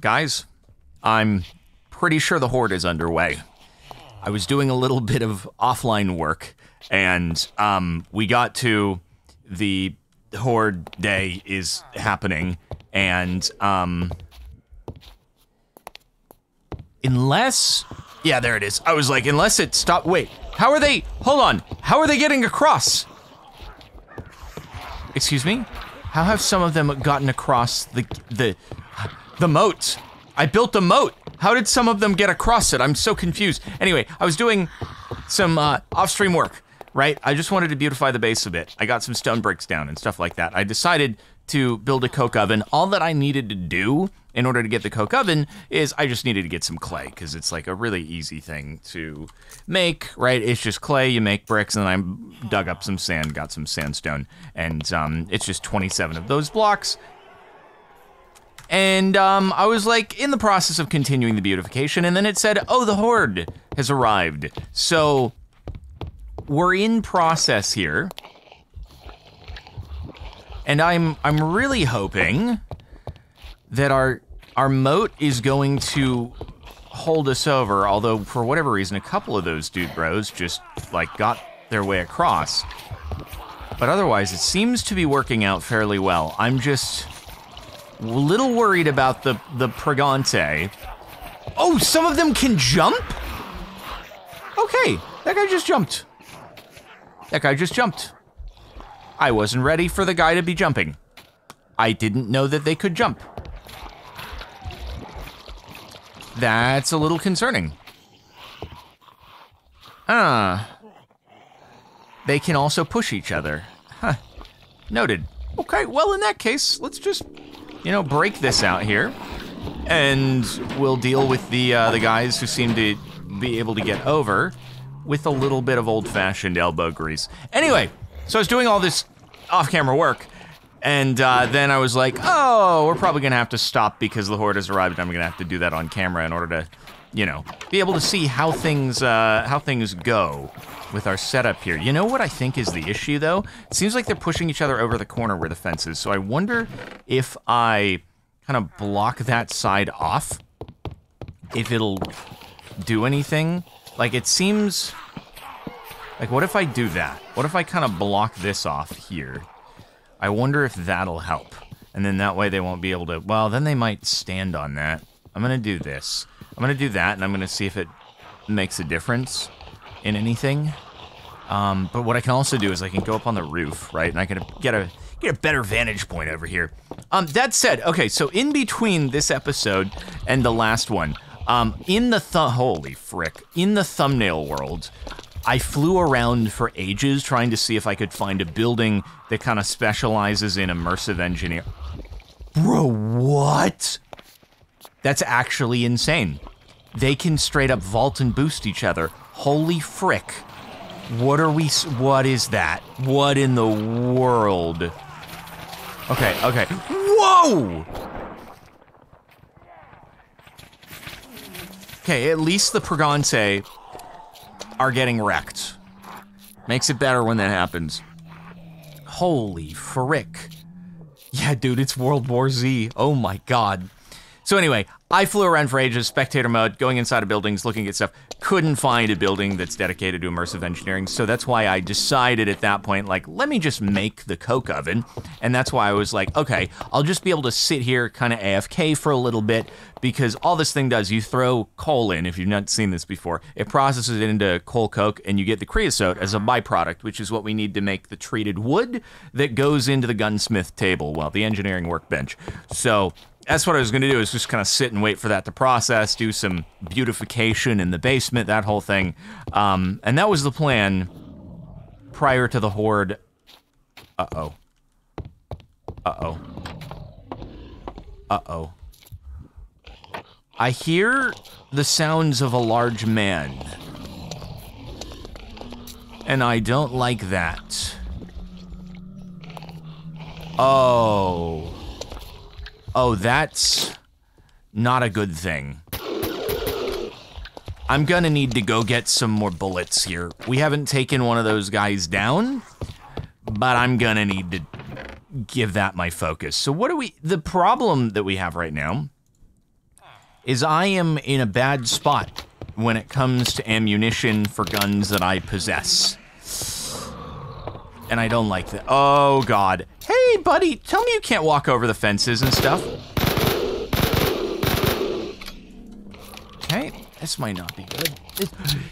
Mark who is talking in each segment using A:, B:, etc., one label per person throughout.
A: Guys, I'm pretty sure the horde is underway. I was doing a little bit of offline work, and um, we got to the horde day is happening, and um, unless yeah, there it is. I was like, unless it stop. Wait, how are they? Hold on. How are they getting across? Excuse me. How have some of them gotten across the the the moat? I built a moat. How did some of them get across it? I'm so confused. Anyway, I was doing some uh, off-stream work, right? I just wanted to beautify the base a bit. I got some stone bricks down and stuff like that. I decided to build a coke oven. All that I needed to do in order to get the coke oven is I just needed to get some clay because it's like a really easy thing to make, right? It's just clay, you make bricks, and I dug up some sand, got some sandstone, and um, it's just 27 of those blocks. And um, I was like in the process of continuing the beautification, and then it said, oh, the horde has arrived. So we're in process here. And I'm I'm really hoping that our our moat is going to hold us over, although for whatever reason a couple of those dude bros just like got their way across. But otherwise it seems to be working out fairly well. I'm just a little worried about the the Pregante. Oh, some of them can jump? Okay, that guy just jumped. That guy just jumped. I wasn't ready for the guy to be jumping. I didn't know that they could jump. That's a little concerning. Ah. They can also push each other. Huh. Noted. Okay, well, in that case, let's just, you know, break this out here. And we'll deal with the, uh, the guys who seem to be able to get over with a little bit of old-fashioned elbow grease. Anyway, so I was doing all this off-camera work, and uh, then I was like, oh, we're probably gonna have to stop because the horde has arrived, and I'm gonna have to do that on camera in order to, you know, be able to see how things uh, how things go with our setup here. You know what I think is the issue though? It seems like they're pushing each other over the corner where the fence is. So I wonder if I kind of block that side off, if it'll do anything. Like it seems like what if I do that? What if I kind of block this off here? I wonder if that'll help. And then that way they won't be able to, well, then they might stand on that. I'm gonna do this. I'm gonna do that and I'm gonna see if it makes a difference in anything. Um, but what I can also do is I can go up on the roof, right? And I can get a get a better vantage point over here. Um, that said, okay, so in between this episode and the last one, um, in the th- holy frick, in the thumbnail world, I flew around for ages trying to see if I could find a building that kind of specializes in immersive engineer. Bro, what? That's actually insane. They can straight up vault and boost each other. Holy frick. What are we, what is that? What in the world? Okay, okay. Whoa! Okay, at least the Pregante are getting wrecked. Makes it better when that happens. Holy frick. Yeah, dude, it's World War Z. Oh my god. So anyway, I flew around for ages, spectator mode, going inside of buildings, looking at stuff. Couldn't find a building that's dedicated to immersive engineering, so that's why I decided at that point, like, let me just make the coke oven. And that's why I was like, okay, I'll just be able to sit here kind of AFK for a little bit, because all this thing does, you throw coal in, if you've not seen this before, it processes it into coal coke, and you get the creosote as a byproduct, which is what we need to make the treated wood that goes into the gunsmith table, well, the engineering workbench. So that's what I was going to do is just kind of sit and wait for that to process, do some beautification in the basement, that whole thing. Um, and that was the plan prior to the horde. Uh-oh. Uh-oh. Uh-oh. I hear the sounds of a large man. And I don't like that. Oh. Oh, that's not a good thing. I'm gonna need to go get some more bullets here. We haven't taken one of those guys down, but I'm gonna need to give that my focus. So what do we, the problem that we have right now is I am in a bad spot when it comes to ammunition for guns that I possess. And I don't like that. Oh, God. Hey, buddy, tell me you can't walk over the fences and stuff. Okay, this might not be good.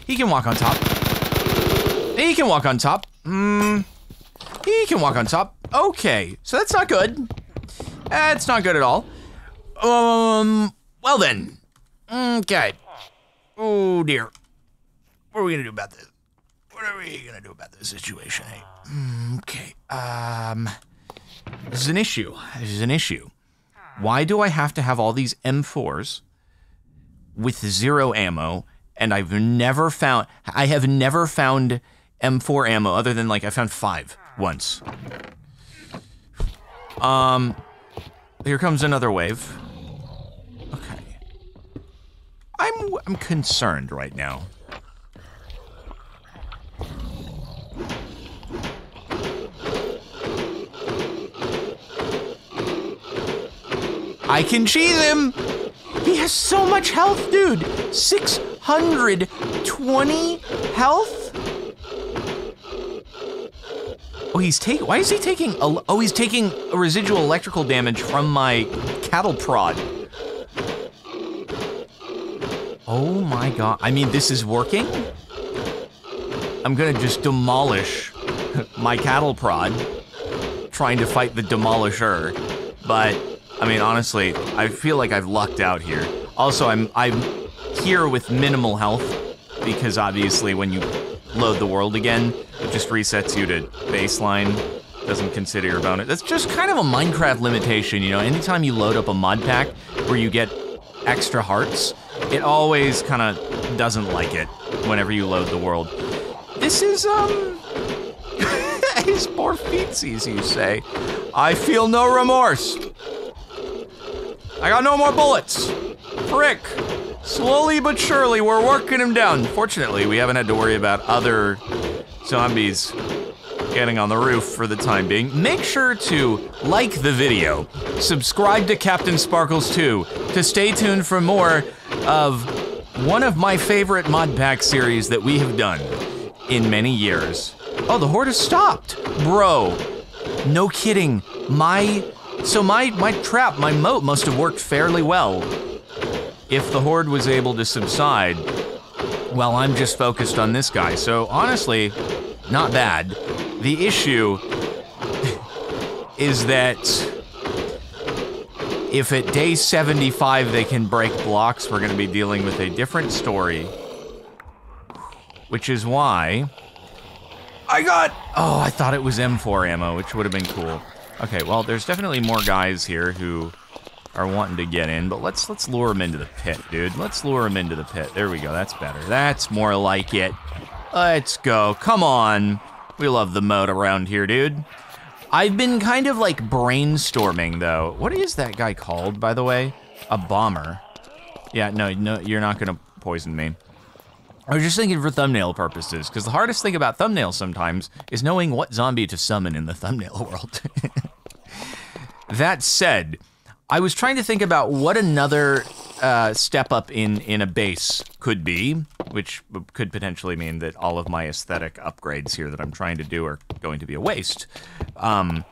A: He can walk on top. He can walk on top. Hmm. He can walk on top. Okay, so that's not good. That's not good at all. Um, well then. Okay. Oh dear. What are we gonna do about this? What are we gonna do about this situation? Hey? Okay. Um, this is an issue. This is an issue. Why do I have to have all these M4s with zero ammo? And I've never found. I have never found M4 ammo other than like I found five once. Um, here comes another wave. Okay. I'm I'm concerned right now. I can cheese him! He has so much health, dude! 620 health? Oh, he's taking. Why is he taking? A, oh, he's taking a residual electrical damage from my cattle prod. Oh my god. I mean, this is working? I'm gonna just demolish my cattle prod trying to fight the demolisher. But, I mean, honestly, I feel like I've lucked out here. Also, I'm, I'm here with minimal health because obviously when you load the world again, it just resets you to baseline. Doesn't consider your bonus. That's just kind of a Minecraft limitation, you know. Anytime you load up a mod pack where you get extra hearts, it always kind of doesn't like it whenever you load the world. This is, um... his poor feetsies, you say. I feel no remorse. I got no more bullets. Frick. Slowly but surely, we're working him down. Fortunately, we haven't had to worry about other zombies getting on the roof for the time being. Make sure to like the video, subscribe to CaptainSparklez 2 to stay tuned for more of one of my favorite mod pack series that we have done in many years. Oh, the horde has stopped. Bro, no kidding. My, so my, my trap, my moat must have worked fairly well. If the horde was able to subside, well, I'm just focused on this guy. So honestly, not bad. The issue is that if at day 75 they can break blocks, we're going to be dealing with a different story. Which is why I got, oh, I thought it was M4 ammo, which would have been cool. Okay, well, there's definitely more guys here who are wanting to get in, but let's let's lure them into the pit, dude. Let's lure them into the pit. There we go. That's better. That's more like it. Let's go. Come on. We love the mode around here, dude. I've been kind of like brainstorming though. What is that guy called, by the way? A bomber. Yeah, no, no, you're not gonna poison me. I was just thinking for thumbnail purposes, because the hardest thing about thumbnails sometimes is knowing what zombie to summon in the thumbnail world. that said, I was trying to think about what another uh, step up in in a base could be, which could potentially mean that all of my aesthetic upgrades here that I'm trying to do are going to be a waste. Um,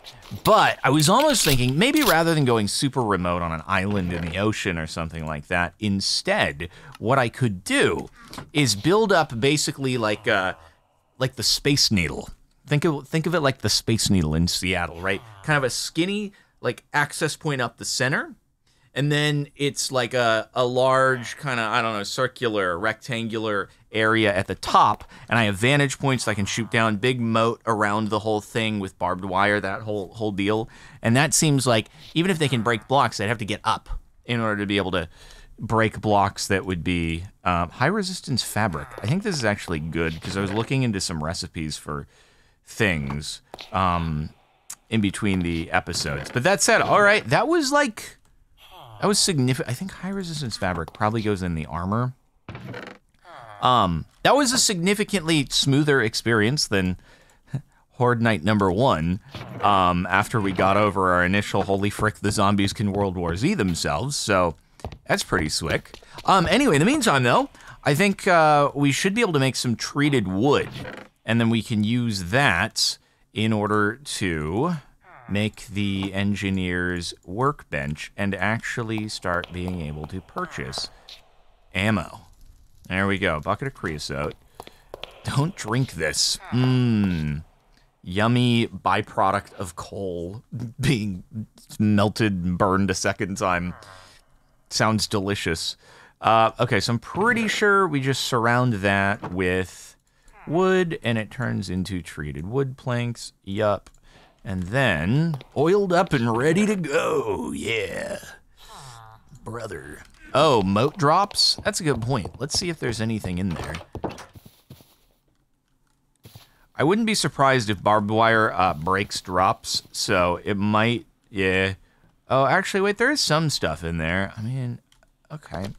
A: but I was almost thinking maybe rather than going super remote on an island in the ocean or something like that, instead, what I could do is build up basically like uh, like the Space Needle. Think of think of it like the Space Needle in Seattle, right? Kind of a skinny like access point up the center and then it's like a, a large kind of i don't know circular rectangular area at the top and i have vantage points that i can shoot down big moat around the whole thing with barbed wire that whole whole deal. And that seems like even if they can break blocks they'd have to get up in order to be able to break blocks that would be um, high resistance fabric. I think this is actually good because i was looking into some recipes for things. Um, in between the episodes. But that said, all right, that was like that was significant. I think high resistance fabric probably goes in the armor. Um, that was a significantly smoother experience than Horde Night number one. Um, after we got over our initial holy frick, the zombies can World War Z themselves. So That's pretty slick. Um, anyway, in the meantime, though, I think uh, we should be able to make some treated wood, and then we can use that in order to make the engineer's workbench and actually start being able to purchase ammo. There we go. Bucket of creosote. Don't drink this. Mmm. Yummy byproduct of coal being melted and burned a second time. Sounds delicious. Uh, okay, so I'm pretty sure we just surround that with wood and it turns into treated wood planks. Yup. And then oiled up and ready to go. Yeah. Brother. Oh, moat drops? That's a good point. Let's see if there's anything in there. I wouldn't be surprised if barbed wire uh, breaks drops, so it might, yeah. Oh, actually, wait, there is some stuff in there. I mean, okay.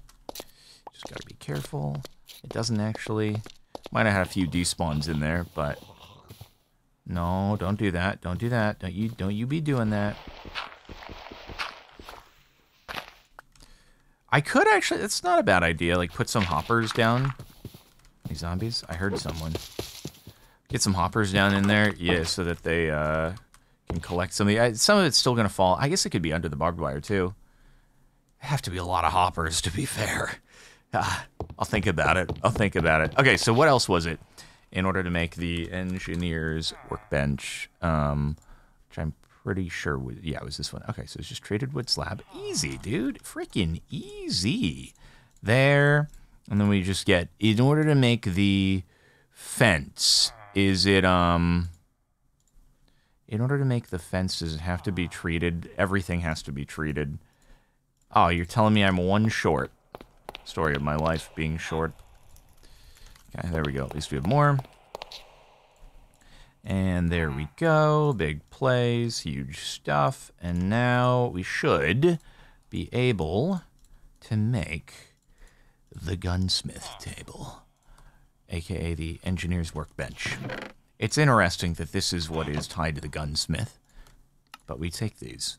A: Just gotta be careful. It doesn't actually, might have had a few despawns in there, but no, don't do that. Don't do that. Don't you, don't you be doing that. I could actually, it's not a bad idea, like put some hoppers down. These zombies? I heard someone. Get some hoppers down in there, yeah, so that they uh, can collect some of the. Some of it's still gonna fall. I guess it could be under the barbed wire too. Have to be a lot of hoppers to be fair. Uh, I'll think about it. I'll think about it. Okay, so what else was it? In order to make the engineer's workbench, um, which I'm pretty sure was yeah, it was this one. Okay, so it's just treated wood slab. Easy, dude. Freaking easy. There, and then we just get in order to make the fence is it um in order to make the fence, does it have to be treated everything has to be treated oh you're telling me i'm one short story of my life being short. Okay there we go. At least we have more. And there we go. Big plays huge stuff. And now we should be able to make the gunsmith table aka the engineer's workbench. It's interesting that this is what is tied to the gunsmith, but we take these.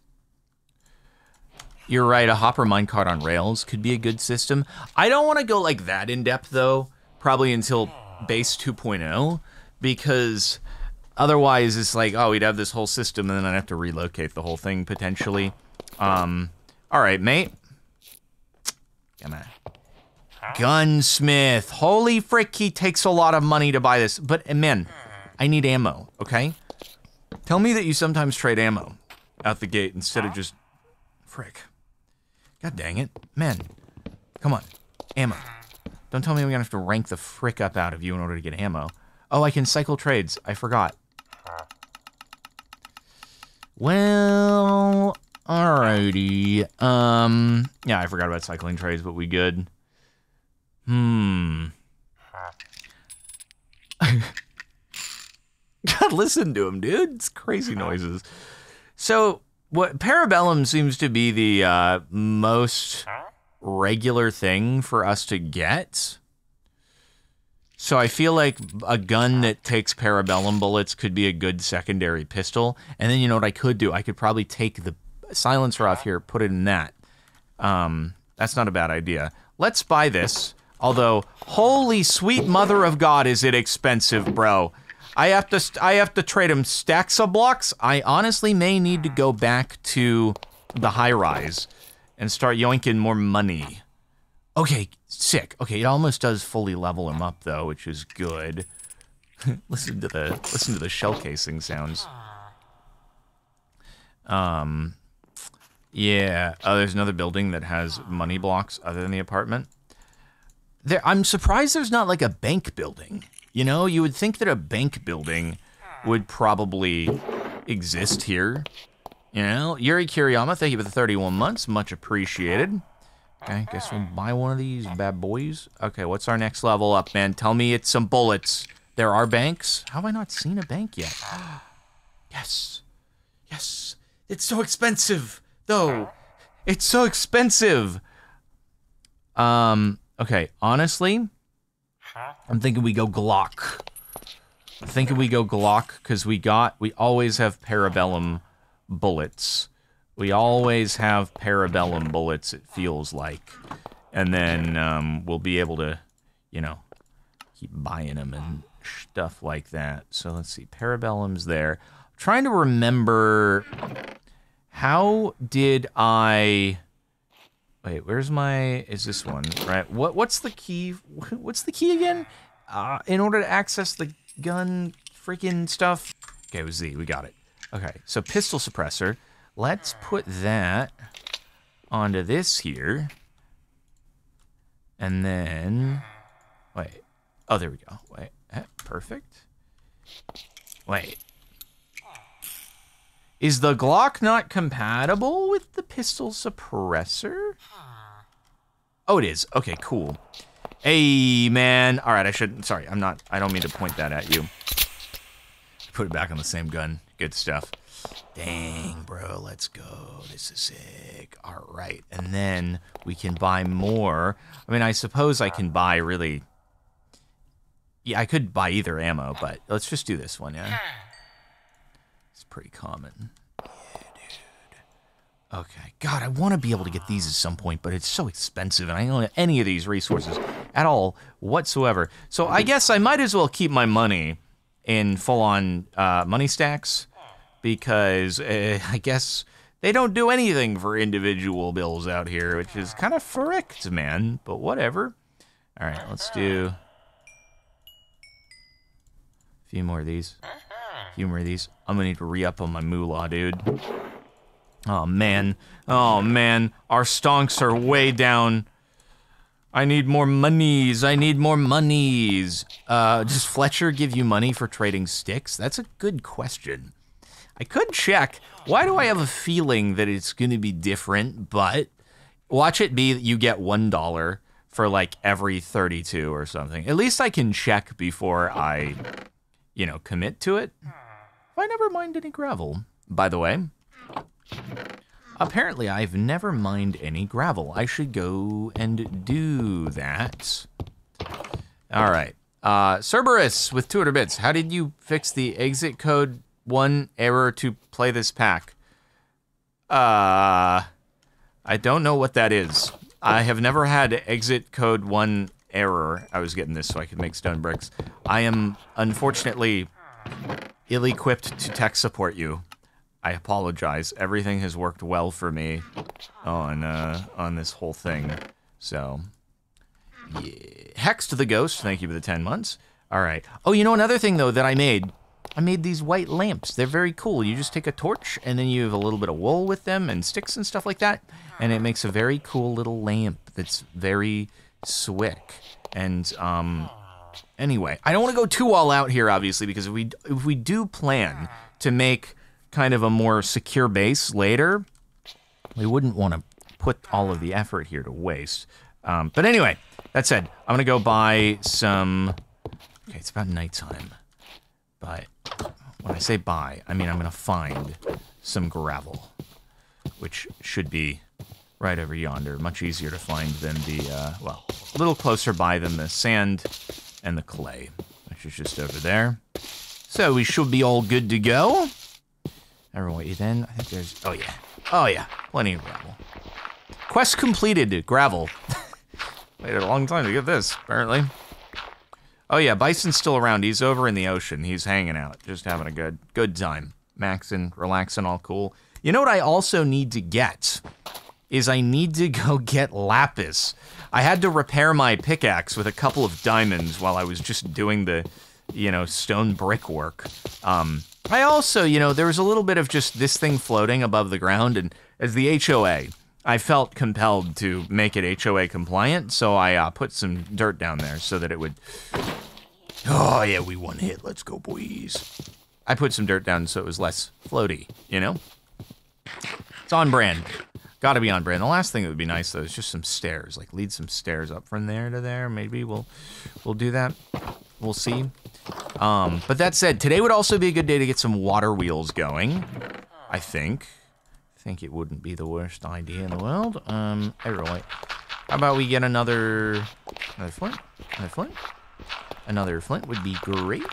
A: You're right, a hopper minecart on rails could be a good system. I don't want to go like that in depth though, probably until base 2.0, because otherwise it's like, oh, we'd have this whole system and then I'd have to relocate the whole thing potentially. Um, all right, mate. Come on. Gunsmith. Holy frick, he takes a lot of money to buy this. But, man, I need ammo, okay? Tell me that you sometimes trade ammo out the gate instead of just... Frick. God dang it. Man, come on. Ammo. Don't tell me we're gonna have to rank the frick up out of you in order to get ammo. Oh, I can cycle trades. I forgot. Well, alrighty. Um, yeah, I forgot about cycling trades, but we good. Hmm. God, listen to him, dude. It's crazy noises. So, what Parabellum seems to be the uh, most regular thing for us to get. So I feel like a gun that takes parabellum bullets could be a good secondary pistol. And then you know what I could do? I could probably take the silencer off here, put it in that. Um, that's not a bad idea. Let's buy this. Although, holy sweet mother of God, is it expensive, bro. I have to I have to trade him stacks of blocks. I honestly may need to go back to the high rise and start yoinking more money. Okay, sick. Okay, it almost does fully level him up though, which is good. listen to the listen to the shell casing sounds. Um yeah, oh, there's another building that has money blocks other than the apartment. There, I'm surprised there's not like a bank building. You know, you would think that a bank building would probably exist here. You know, Yuri Kiriyama, thank you for the 31 months. Much appreciated. Okay, guess we'll buy one of these bad boys. Okay, what's our next level up, man? Tell me it's some bullets. There are banks? How have I not seen a bank yet? yes. Yes. It's so expensive, though. It's so expensive. Um, Okay, honestly, I'm thinking we go Glock. I'm thinking we go Glock because we got we always have parabellum bullets We always have parabellum bullets, it feels like. And then um, we'll be able to, you know, keep buying them and stuff like that. So let's see, parabellum's there. I'm trying to remember how did I Wait, where's my is this one, right? What what's the key? What's the key again? Uh, in order to access the gun freaking stuff. Okay, it was Z. We got it. Okay, so pistol suppressor. Let's put that onto this here. And then, wait. Oh, there we go. Wait, eh, perfect. Wait. Is the Glock not compatible pistol suppressor? Oh, it is. Okay, cool. Hey, man. All right, I should. Sorry, I'm not. I don't mean to point that at you. Put it back on the same gun. Good stuff. Dang, bro. Let's go. This is sick. All right, and then we can buy more. I mean, I suppose I can buy really. Yeah, I could buy either ammo, but let's just do this one, yeah? It's pretty common. Okay. God, I want to be able to get these at some point, but it's so expensive, and I don't have any of these resources at all whatsoever. So I guess I might as well keep my money in full-on uh, money stacks, because uh, I guess they don't do anything for individual bills out here, which is kind of fricked, man. But whatever. All right, let's do a few more of these. A few more of these. I'm gonna need to re-up on my moolah, dude. Oh man. Oh man. Our stonks are way down. I need more monies. I need more monies. Uh, does Fletcher give you money for trading sticks? That's a good question. I could check. Why do I have a feeling that it's going to be different? But watch it be that you get $1 for like every 32 or something. At least I can check before I, you know, commit to it. I never mind any gravel, by the way. Apparently, I've never mined any gravel. I should go and do that. All right. Uh, Cerberus with 200 bits. How did you fix the exit code 1 error to play this pack? Uh, I don't know what that is. I have never had exit code 1 error. I was getting this so I could make stone bricks. I am unfortunately ill-equipped to tech support you. I apologize. Everything has worked well for me on uh, on this whole thing. So, yeah. Hex to the Ghost, thank you for the 10 months. All right. Oh, you know another thing, though, that I made? I made these white lamps. They're very cool. You just take a torch, and then you have a little bit of wool with them and sticks and stuff like that, and it makes a very cool little lamp that's very swick. And, um, anyway, I don't want to go too all out here, obviously, because if we, if we do plan to make kind of a more secure base later, we wouldn't want to put all of the effort here to waste. Um, but anyway, that said, I'm gonna go buy some. Okay, it's about nighttime, but when I say buy, I mean I'm gonna find some gravel, which should be right over yonder. Much easier to find than the uh, well, a little closer by than the sand and the clay, which is just over there. So we should be all good to go. Everyone, you then I think there's. Oh yeah, oh yeah, plenty of gravel. Quest completed. Gravel. Waited a long time to get this, apparently. Oh yeah, Bison's still around. He's over in the ocean. He's hanging out, just having a good good time, maxing, relaxing, all cool. You know what I also need to get is I need to go get lapis. I had to repair my pickaxe with a couple of diamonds while I was just doing the, you know, stone brickwork. Um, I also, you know, there was a little bit of just this thing floating above the ground, and as the HOA, I felt compelled to make it HOA compliant, so I uh, put some dirt down there so that it would. Oh, yeah, we one hit. Let's go, boys. I put some dirt down so it was less floaty, you know? It's on brand. Gotta be on brand. The last thing that would be nice though is just some stairs. Like lead some stairs up from there to there. Maybe we'll we'll do that. We'll see. Um, but that said, today would also be a good day to get some water wheels going. I think. I think it wouldn't be the worst idea in the world. Um, everyone, how about we get another, another flint? Another flint? Another flint would be great.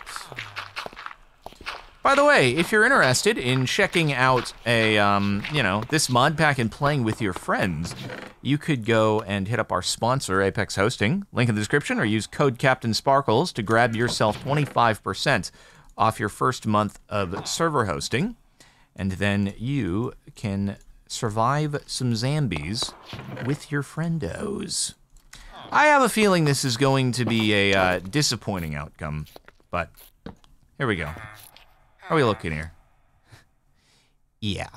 A: By the way, if you're interested in checking out a, um, you know, this mod pack and playing with your friends, you could go and hit up our sponsor, Apex Hosting, link in the description, or use code CaptainSparklez to grab yourself 25% off your first month of server hosting, and then you can survive some zombies with your friendos. I have a feeling this is going to be a uh, disappointing outcome, but here we go. How are we looking here? Yeah.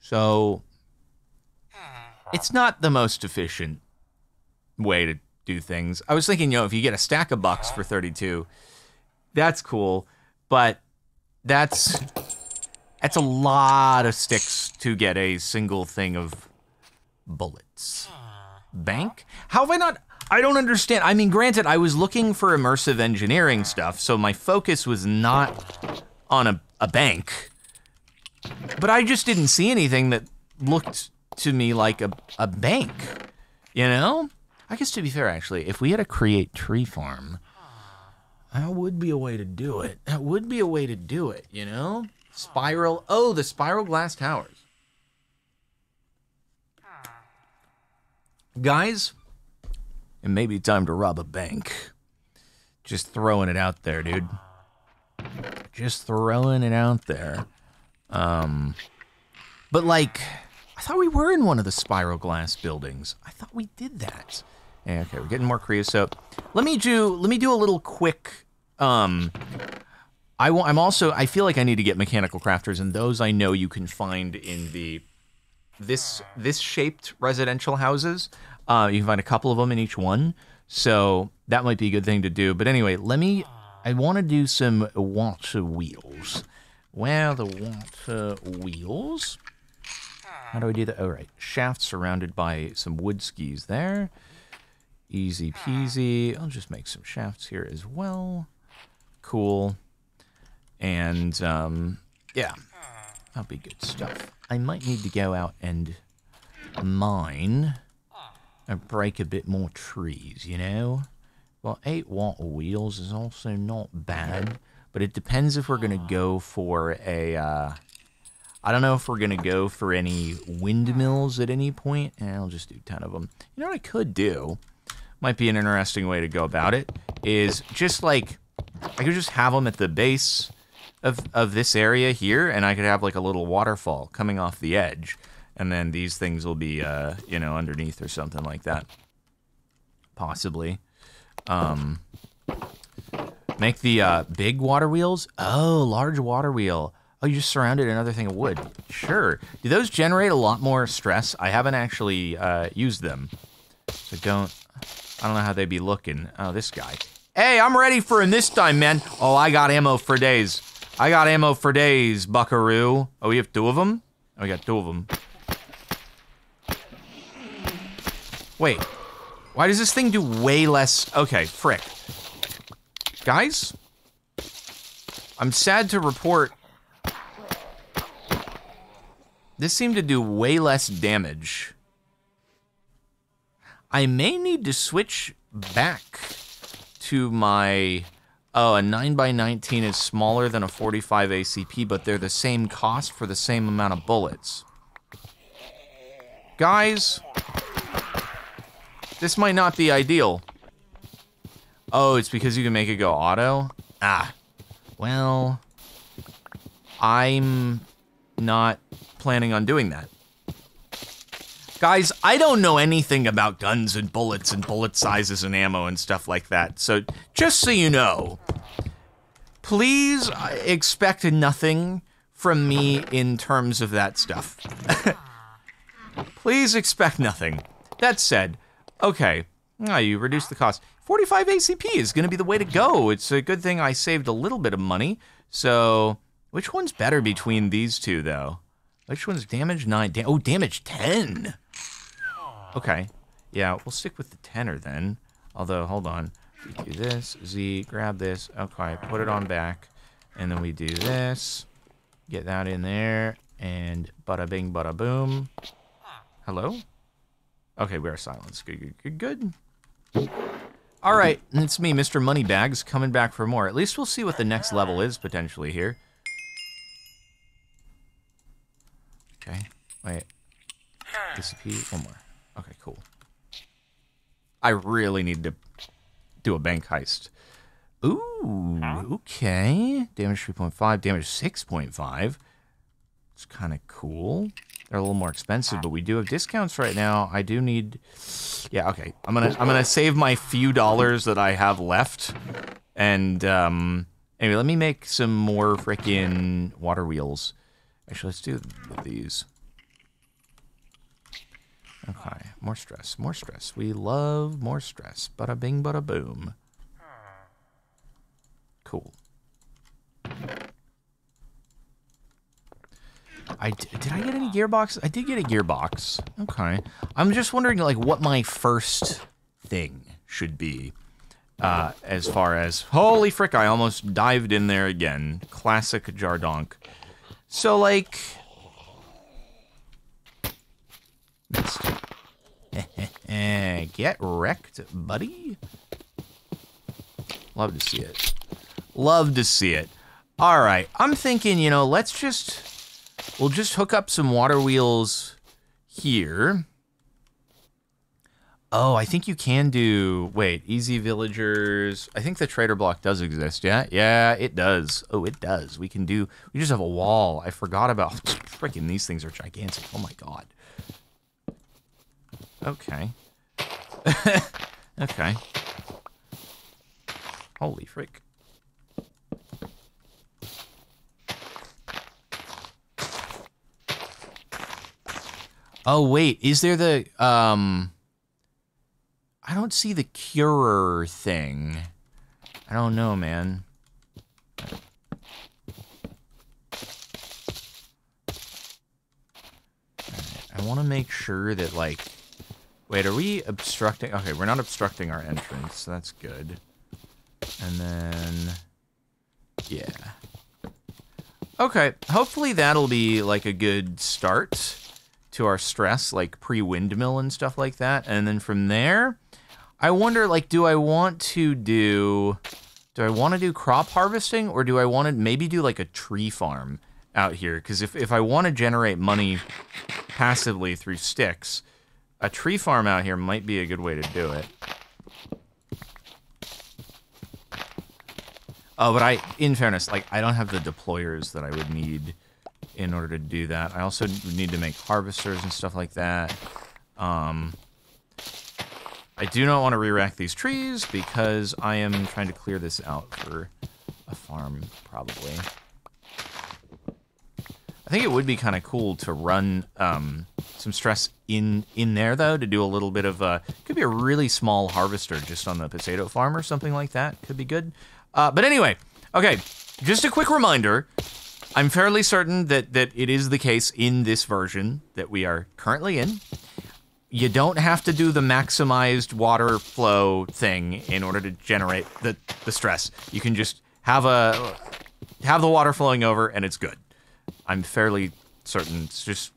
A: So, it's not the most efficient way to do things. I was thinking, you know, if you get a stack of bucks for 32, that's cool, but that's that's a lot of sticks to get a single thing of bullets. Bank? How have I not I don't understand. I mean, granted, I was looking for immersive engineering stuff, so my focus was not on a, a bank. But I just didn't see anything that looked to me like a, a bank. You know? I guess to be fair, actually, if we had a create tree farm, that would be a way to do it. That would be a way to do it, you know? Spiral. Oh, the spiral glass towers. Guys, it may be time to rob a bank. Just throwing it out there, dude. Just throwing it out there. Um, but like, I thought we were in one of the spiral glass buildings. I thought we did that. Okay, we're getting more creosote. Let me do. Let me do a little quick. Um, I want. I'm also. I feel like I need to get mechanical crafters, and those I know you can find in the this this shaped residential houses. Uh, you can find a couple of them in each one, so that might be a good thing to do. But anyway, let me I want to do some water wheels. Well, the water wheels. How do I do that? All right, shaft surrounded by some wood skis there. Easy peasy. I'll just make some shafts here as well. Cool. And, um, yeah, that'll be good stuff. I might need to go out and mine and break a bit more trees, you know? Well, eight watt wheels is also not bad, but it depends if we're going to go for a, uh, I don't know if we're going to go for any windmills at any point, and I'll just do 10 of them. You know what I could do? Might be an interesting way to go about it, is just like, I could just have them at the base of, of this area here, and I could have like a little waterfall coming off the edge, and then these things will be, uh, you know, underneath or something like that. Possibly. Um, make the uh, big water wheels. Oh, large water wheel. Oh, you just surrounded another thing of wood. Sure. Do those generate a lot more stress? I haven't actually uh, used them. So don't... I don't know how they'd be looking. Oh, this guy. Hey, I'm ready for him this time, man. Oh, I got ammo for days. I got ammo for days, buckaroo. Oh, we have two of them? Oh, we got two of them. Wait. Why does this thing do way less? Okay, frick. Guys? I'm sad to report. This seemed to do way less damage. I may need to switch back to my... Oh, a 9x19 is smaller than a 45 ACP, but they're the same cost for the same amount of bullets. Guys, this might not be ideal. Oh, it's because you can make it go auto? Ah. Well, I'm not planning on doing that. Guys, I don't know anything about guns and bullets and bullet sizes and ammo and stuff like that. So, just so you know, please uh, expect nothing from me in terms of that stuff. please expect nothing. That said, Okay. Oh, you reduce the cost. 45 ACP is going to be the way to go. It's a good thing I saved a little bit of money. So, which one's better between these two, though? Which one's damage 9? Da oh, damage 10. Okay. Yeah, we'll stick with the tenor then. Although, hold on. We do this. Z, grab this. Okay, put it on back. And then we do this. Get that in there. And bada bing, bada boom. Hello? Okay, we are silenced. Good, good, good, good. All right, it's me, Mr. Moneybags, coming back for more. At least we'll see what the next level is potentially here. Okay, wait. Disappear. One more. Okay, cool. I really need to do a bank heist. Ooh, okay. Damage 3.5, damage 6.5. It's kind of cool. They're a little more expensive, but we do have discounts right now. I do need Yeah, okay. I'm to I'm to save my few dollars that I have left and um anyway, let me make some more freaking water wheels. Actually, let's do these. Okay, more stress, more stress. We love more stress. Bada bing, bada boom. Cool. I did I get any gearbox? I did get a gearbox. Okay. I'm just wondering like what my first thing should be. Uh, as far as holy frick, I almost dived in there again. Classic Jardonk. So like Get wrecked, buddy. Love to see it. Love to see it. All right, I'm thinking, you know, let's just, we'll just hook up some water wheels here. Oh, I think you can do, wait, easy villagers. I think the trader block does exist, yeah? Yeah, it does. Oh, it does. We can do, we just have a wall. I forgot about, freaking these things are gigantic. Oh my God. Okay. okay. Holy frick. Oh wait, is there the um I don't see the curer thing. I don't know, man. I want to make sure that like Wait, are we obstructing? Okay, we're not obstructing our entrance. So that's good. And then... Yeah. Okay, hopefully that'll be like a good start to our stress, like pre-windmill and stuff like that. And then from there, I wonder, like, do I want to do... Do I want to do crop harvesting or do I want to maybe do like a tree farm out here? Because if, if I want to generate money passively through sticks, a tree farm out here might be a good way to do it. Oh, but I, in fairness, like, I don't have the deployers that I would need in order to do that. I also need to make harvesters and stuff like that. Um, I do not want to re-rack these trees because I am trying to clear this out for a farm, probably. I think it would be kind of cool to run um, some stress in in there though to do a little bit of uh could be a really small harvester just on the potato farm or something like that could be good uh, but anyway okay just a quick reminder i'm fairly certain that that it is the case in this version that we are currently in. You don't have to do the maximized water flow thing in order to generate the the stress. You can just have a have the water flowing over and it's good. I'm fairly certain. It's just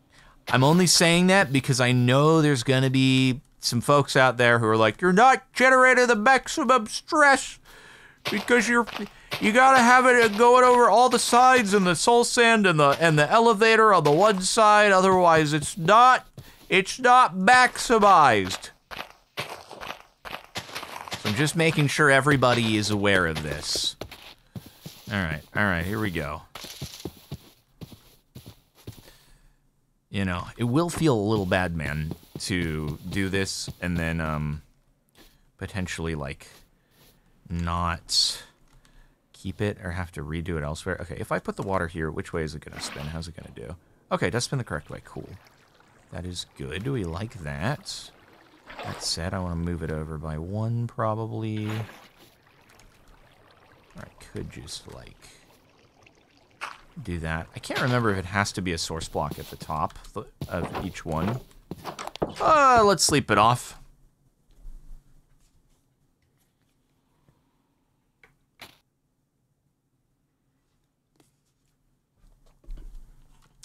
A: I'm only saying that because I know there's going to be some folks out there who are like, you're not generating the maximum stress because you're you gotta have it going over all the sides and the soul sand and the and the elevator on the one side. Otherwise, it's not it's not maximized. So I'm just making sure everybody is aware of this. All right, all right, here we go. you know, it will feel a little bad, man, to do this and then um, potentially like not keep it or have to redo it elsewhere. Okay, if I put the water here, which way is it going to spin? How's it going to do? Okay, it does spin the correct way. Cool. That is good. Do we like that? That said, I want to move it over by one, probably. Or I could just, like do that. I can't remember if it has to be a source block at the top of each one. Uh, let's sleep it off.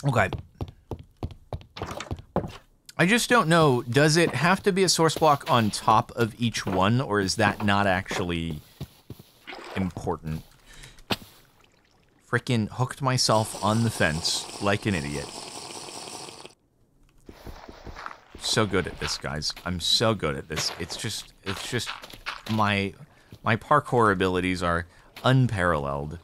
A: Okay. I just don't know, does it have to be a source block on top of each one, or is that not actually important? Frickin' hooked myself on the fence like an idiot. so good at this, guys. I'm so good at this. It's just, it's just, my, my parkour abilities are unparalleled.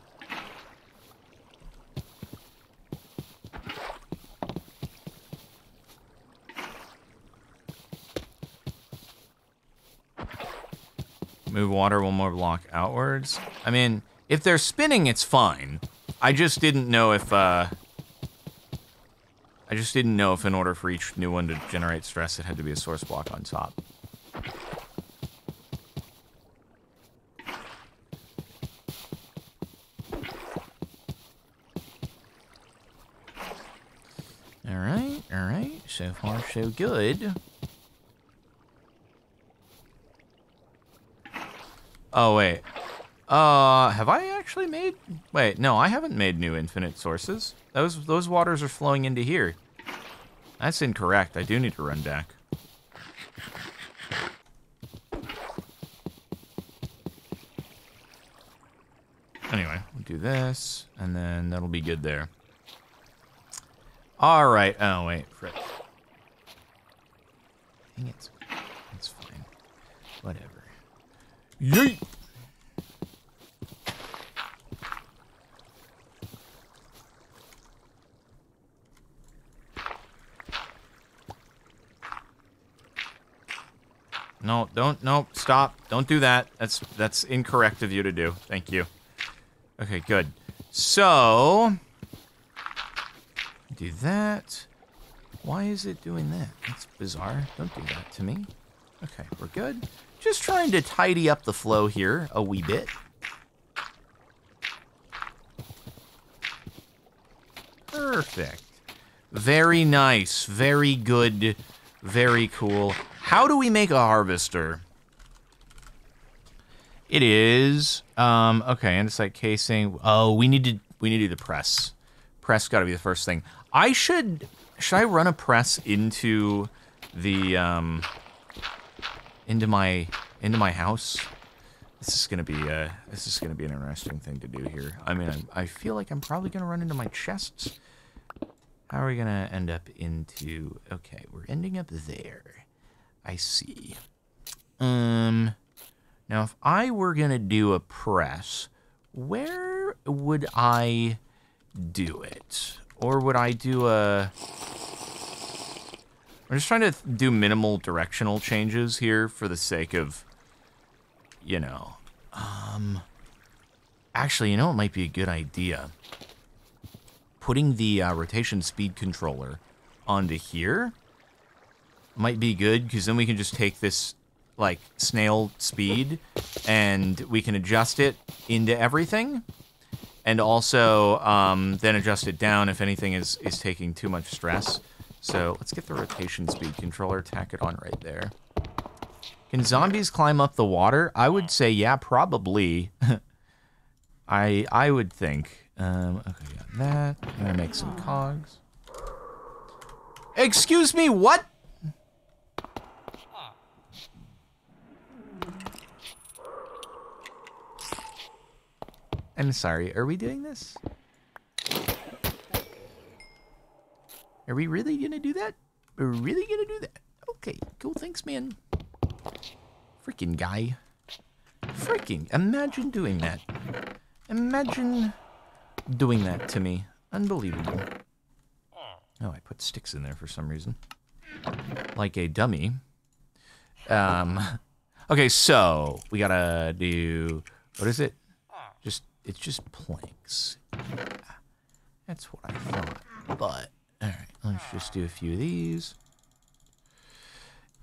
A: Move water one more block outwards. I mean, if they're spinning, it's fine. I just didn't know if, uh... I just didn't know if in order for each new one to generate stress, it had to be a source block on top. Alright, alright. So far, so good. Oh, wait. Uh, have I actually made... Wait, no, I haven't made new infinite sources. Those, those waters are flowing into here. That's incorrect. I do need to run back. Anyway, we'll do this, and then that'll be good there. All right. Oh, wait. Frick. I think it's, it's fine. Whatever. Yeet! No, don't, no, stop. Don't do that. That's, that's incorrect of you to do. Thank you. Okay, good. So, do that. Why is it doing that? That's bizarre. Don't do that to me. Okay, we're good. Just trying to tidy up the flow here a wee bit. Perfect. Very nice. Very good. Very cool. How do we make a harvester? It is um okay, andesite casing. Oh, we need to we need to do the press. Press got to be the first thing. I should should I run a press into the um into my into my house? This is gonna be uh this is gonna be an interesting thing to do here. I mean, I, I feel like I'm probably gonna run into my chests. How are we gonna end up into? Okay, we're ending up there. I see. Um, now if I were gonna do a press, where would I do it? Or would I do a... I'm just trying to do minimal directional changes here for the sake of, you know, um, actually, you know, it might be a good idea. Putting the uh, rotation speed controller onto here might be good because then we can just take this like snail speed and we can adjust it into everything and also um, then adjust it down if anything is, is taking too much stress. So let's get the rotation speed controller, tack it on right there. Can zombies climb up the water? I would say, yeah, probably. I I would think. Um, okay, got that. I'm gonna make some cogs. Excuse me, what? I'm sorry, are we doing this? Are we really gonna do that? We're really gonna do that? Okay, cool, thanks, man. Freaking guy. Freaking, imagine doing that. Imagine doing that to me. Unbelievable. Oh, I put sticks in there for some reason. Like a dummy. Um, okay, so we gotta do, what is it? Just it's just planks. That's what I thought. But, alright, let's just do a few of these.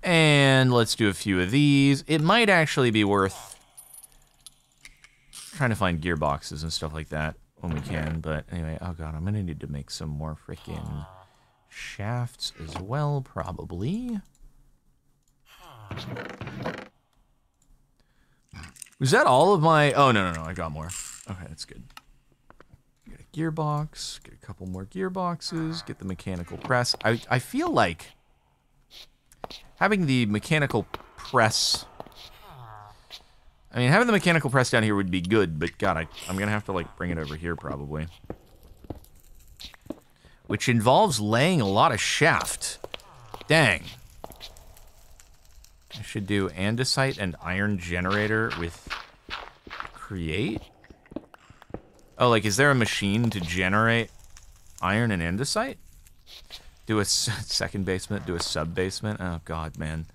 A: And let's do a few of these. It might actually be worth trying to find gearboxes and stuff like that when we can. But anyway, oh god, I'm going to need to make some more freaking shafts as well, probably. Was that all of my... Oh, no, no, no, I got more. Okay, that's good. Gearbox, get a couple more gearboxes, get the mechanical press. I, I feel like having the mechanical press... I mean, having the mechanical press down here would be good, but God, I, I'm going to have to, like, bring it over here probably. Which involves laying a lot of shaft. Dang. I should do andesite and iron generator with create. Oh, like, is there a machine to generate iron and andesite? Do a second basement, do a sub basement. Oh, God, man.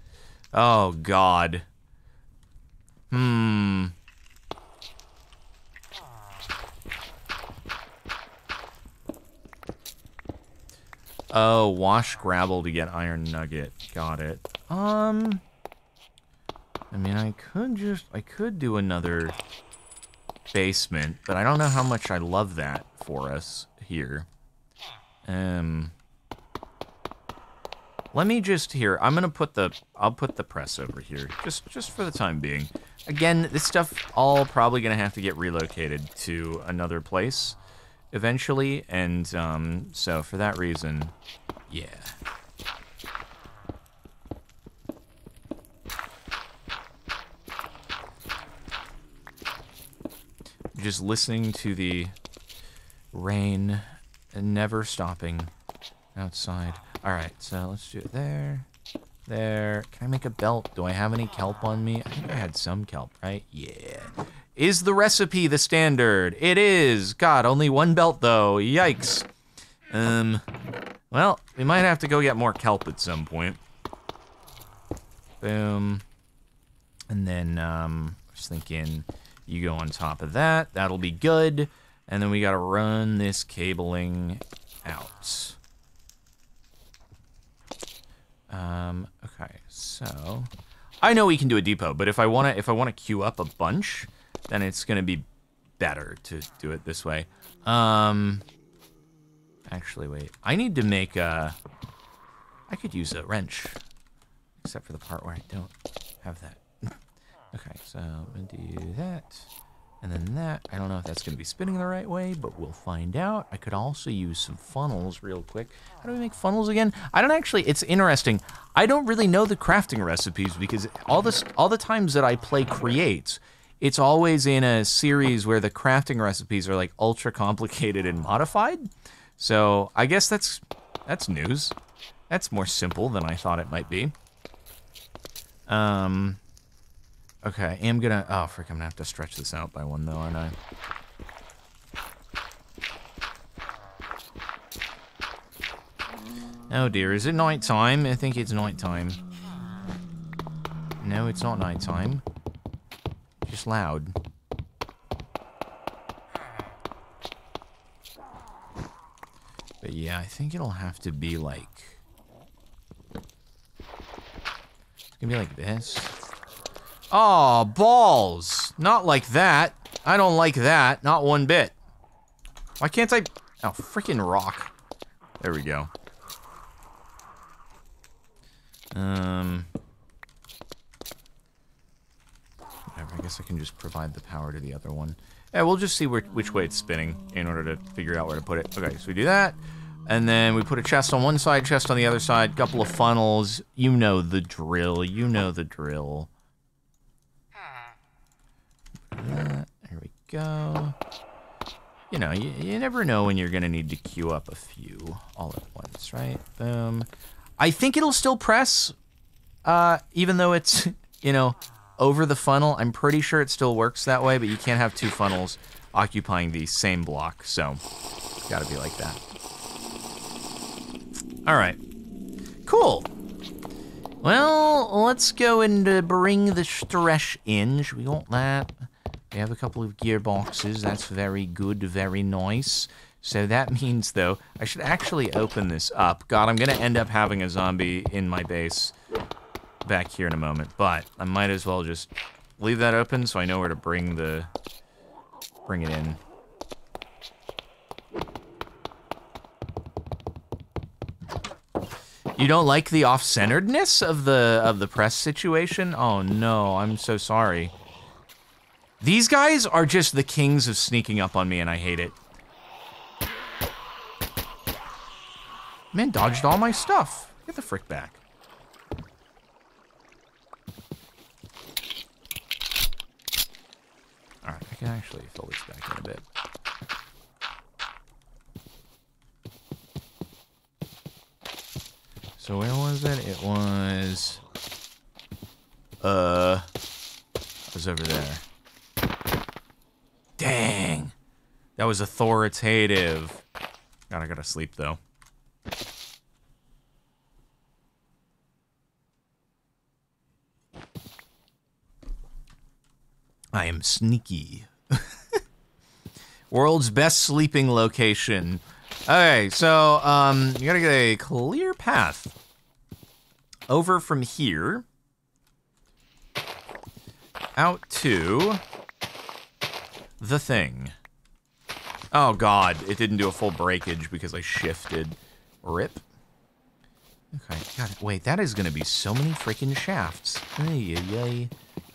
A: Oh, God. Hmm. Oh, wash gravel to get iron nugget. Got it. Um, I mean, I could just, I could do another basement, but I don't know how much I love that for us here. Um, let me just here. I'm gonna put the, I'll put the press over here, just, just for the time being. Again, this stuff all probably gonna have to get relocated to another place eventually, and um, so for that reason, yeah. Just listening to the rain and never stopping outside. All right, so let's do it there, there. Can I make a belt? Do I have any kelp on me? I think I had some kelp, right? Yeah. Is the recipe the standard? It is. God, only one belt though. Yikes. Um, well, we might have to go get more kelp at some point. Boom. And then, um, I was thinking you go on top of that. That'll be good. And then we gotta run this cabling out. Um, okay, so I know we can do a depot, but if I wanna if I wanna queue up a bunch, then it's going to be better to do it this way. Um, actually, wait. I need to make a... I could use a wrench, except for the part where I don't have that. Okay, so I'm going to do that. And then that, I don't know if that's going to be spinning the right way, but we'll find out. I could also use some funnels real quick. How do we make funnels again? I don't actually, it's interesting. I don't really know the crafting recipes because all this, all the times that I play Creates, it's always in a series where the crafting recipes are like ultra complicated and modified. So I guess that's that's news. That's more simple than I thought it might be. Um. Okay, I am gonna. Oh, frick! I'm gonna have to stretch this out by one though, aren't I? Oh dear, is it night time? I think it's night time. No, it's not night time just loud. But yeah, I think it'll have to be like... It's gonna be like this. Oh, balls! Not like that. I don't like that. Not one bit. Why can't I... Oh, freaking rock. There we go. Um... I guess I can just provide the power to the other one. Yeah, we'll just see where, which way it's spinning in order to figure out where to put it. Okay, so we do that. And then we put a chest on one side, chest on the other side, couple of funnels. You know the drill. You know the drill. That. There we go. You know, you, you never know when you're going to need to queue up a few all at once, right? Boom. I think it'll still press, uh, even though it's, you know, over the funnel. I'm pretty sure it still works that way, but you can't have two funnels occupying the same block, so gotta be like that. All right, cool. Well, let's go and bring the Stresh in. Should We want that. We have a couple of gearboxes. That's very good, very nice. So that means, though, I should actually open this up. God, I'm going to end up having a zombie in my base back here in a moment, but I might as well just leave that open so I know where to bring the bring it in. You don't like the off-centeredness of the of the press situation? Oh no, I'm so sorry. These guys are just the kings of sneaking up on me and I hate it. Man dodged all my stuff. Get the frick back. Alright, I can actually fill this back in a bit. So where was it? It was... Uh, I was over there. Dang. That was authoritative. God, I gotta sleep though. I am sneaky. World's best sleeping location. Okay, so um, you gotta get a clear path over from here out to the thing. Oh god, it didn't do a full breakage because I shifted. Rip. Okay, God, wait, that is gonna be so many freaking shafts. Ay.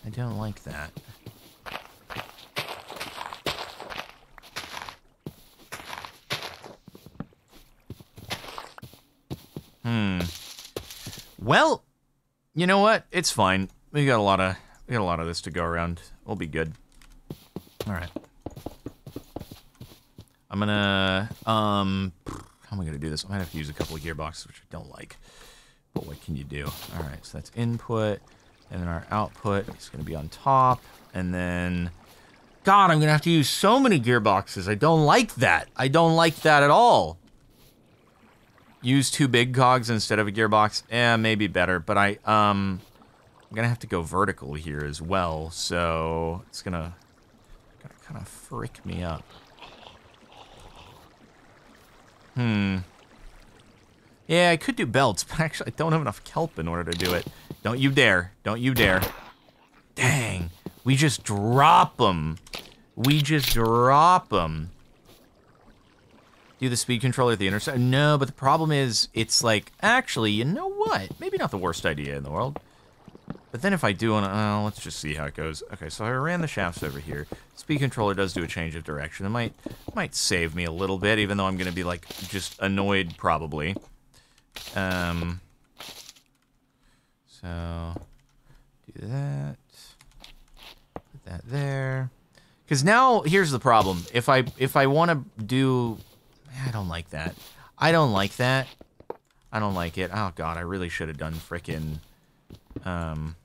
A: I don't like that. Hmm. Well, you know what? It's fine. We got a lot of we got a lot of this to go around. We'll be good. All right. I'm gonna um. How am I gonna do this? I might have to use a couple of gearboxes, which I don't like. But what can you do? All right. So that's input, and then our output is gonna be on top, and then. God, I'm gonna have to use so many gearboxes. I don't like that. I don't like that at all use two big cogs instead of a gearbox, eh, maybe better. But I, um, I'm gonna have to go vertical here as well, so it's gonna, kind of frick me up. Hmm. Yeah, I could do belts, but actually I don't have enough kelp in order to do it. Don't you dare. Don't you dare. Dang. We just drop them. We just drop them do the speed controller at the intersection? No, but the problem is, it's like, actually, you know what? Maybe not the worst idea in the world. But then if I do want to, uh, let's just see how it goes. Okay, so I ran the shafts over here. Speed controller does do a change of direction. It might, might save me a little bit, even though I'm going to be, like, just annoyed, probably. Um, so, do that. Put that there. Because now, here's the problem. If I, if I want to do I don't like that. I don't like that. I don't like it. Oh god, I really should have done frickin' um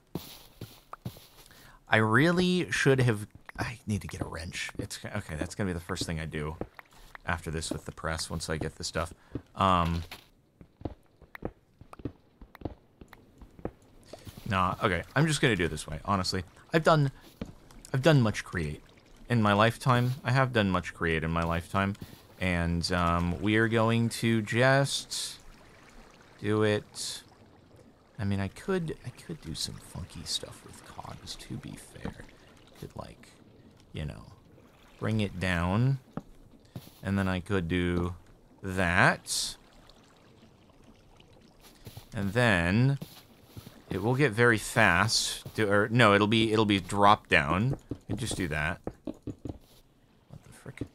A: I really should have I need to get a wrench. It's okay, that's going to be the first thing I do after this with the press once I get the stuff. Um Nah, okay. I'm just going to do it this way, honestly. I've done I've done much create in my lifetime. I have done much create in my lifetime. And um, we are going to just do it. I mean, I could I could do some funky stuff cogs. To be fair, could like, you know, bring it down, and then I could do that, and then it will get very fast. To, or no, it'll be it'll be drop down. And just do that. What the frick? Could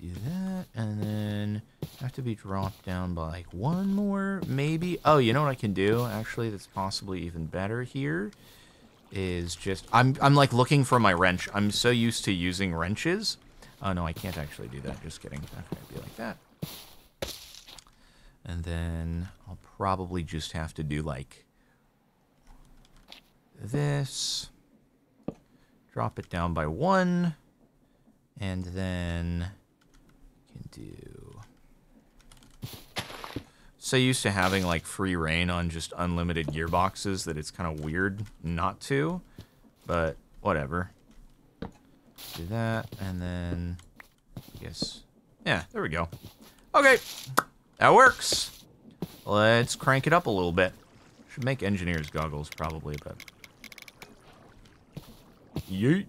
A: do that. and then have to be dropped down by like one more, maybe. Oh, you know what I can do? Actually, that's possibly even better here. Is just I'm I'm like looking for my wrench. I'm so used to using wrenches. Oh no, I can't actually do that. Just kidding. Okay, be like that. And then I'll probably just have to do like this. Drop it down by one. And then can do. So used to having like free reign on just unlimited gearboxes that it's kind of weird not to, but whatever. Do that, and then guess, yeah, there we go. Okay, that works. Let's crank it up a little bit. Should make engineer's goggles probably, but. Yeet.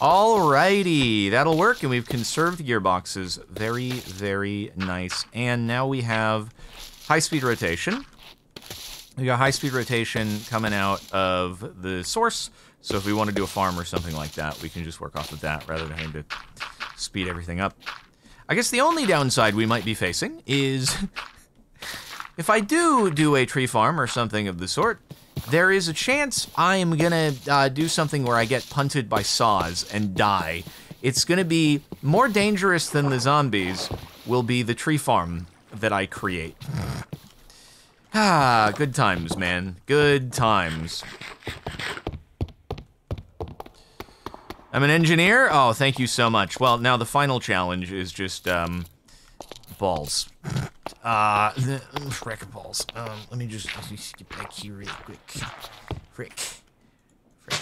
A: Alrighty, that'll work, and we've conserved gearboxes. Very, very nice. And now we have high-speed rotation. We got high-speed rotation coming out of the source, so if we want to do a farm or something like that, we can just work off of that rather than having to speed everything up. I guess the only downside we might be facing is if I do do a tree farm or something of the sort, there is a chance I'm gonna uh, do something where I get punted by saws and die. It's gonna be more dangerous than the zombies. Will be the tree farm that I create. Ah, good times, man. Good times. I'm an engineer? Oh, thank you so much. Well, now the final challenge is just, um, balls. Uh, the frick balls. Um, let me just, let me get back here real quick. Frick. Frick.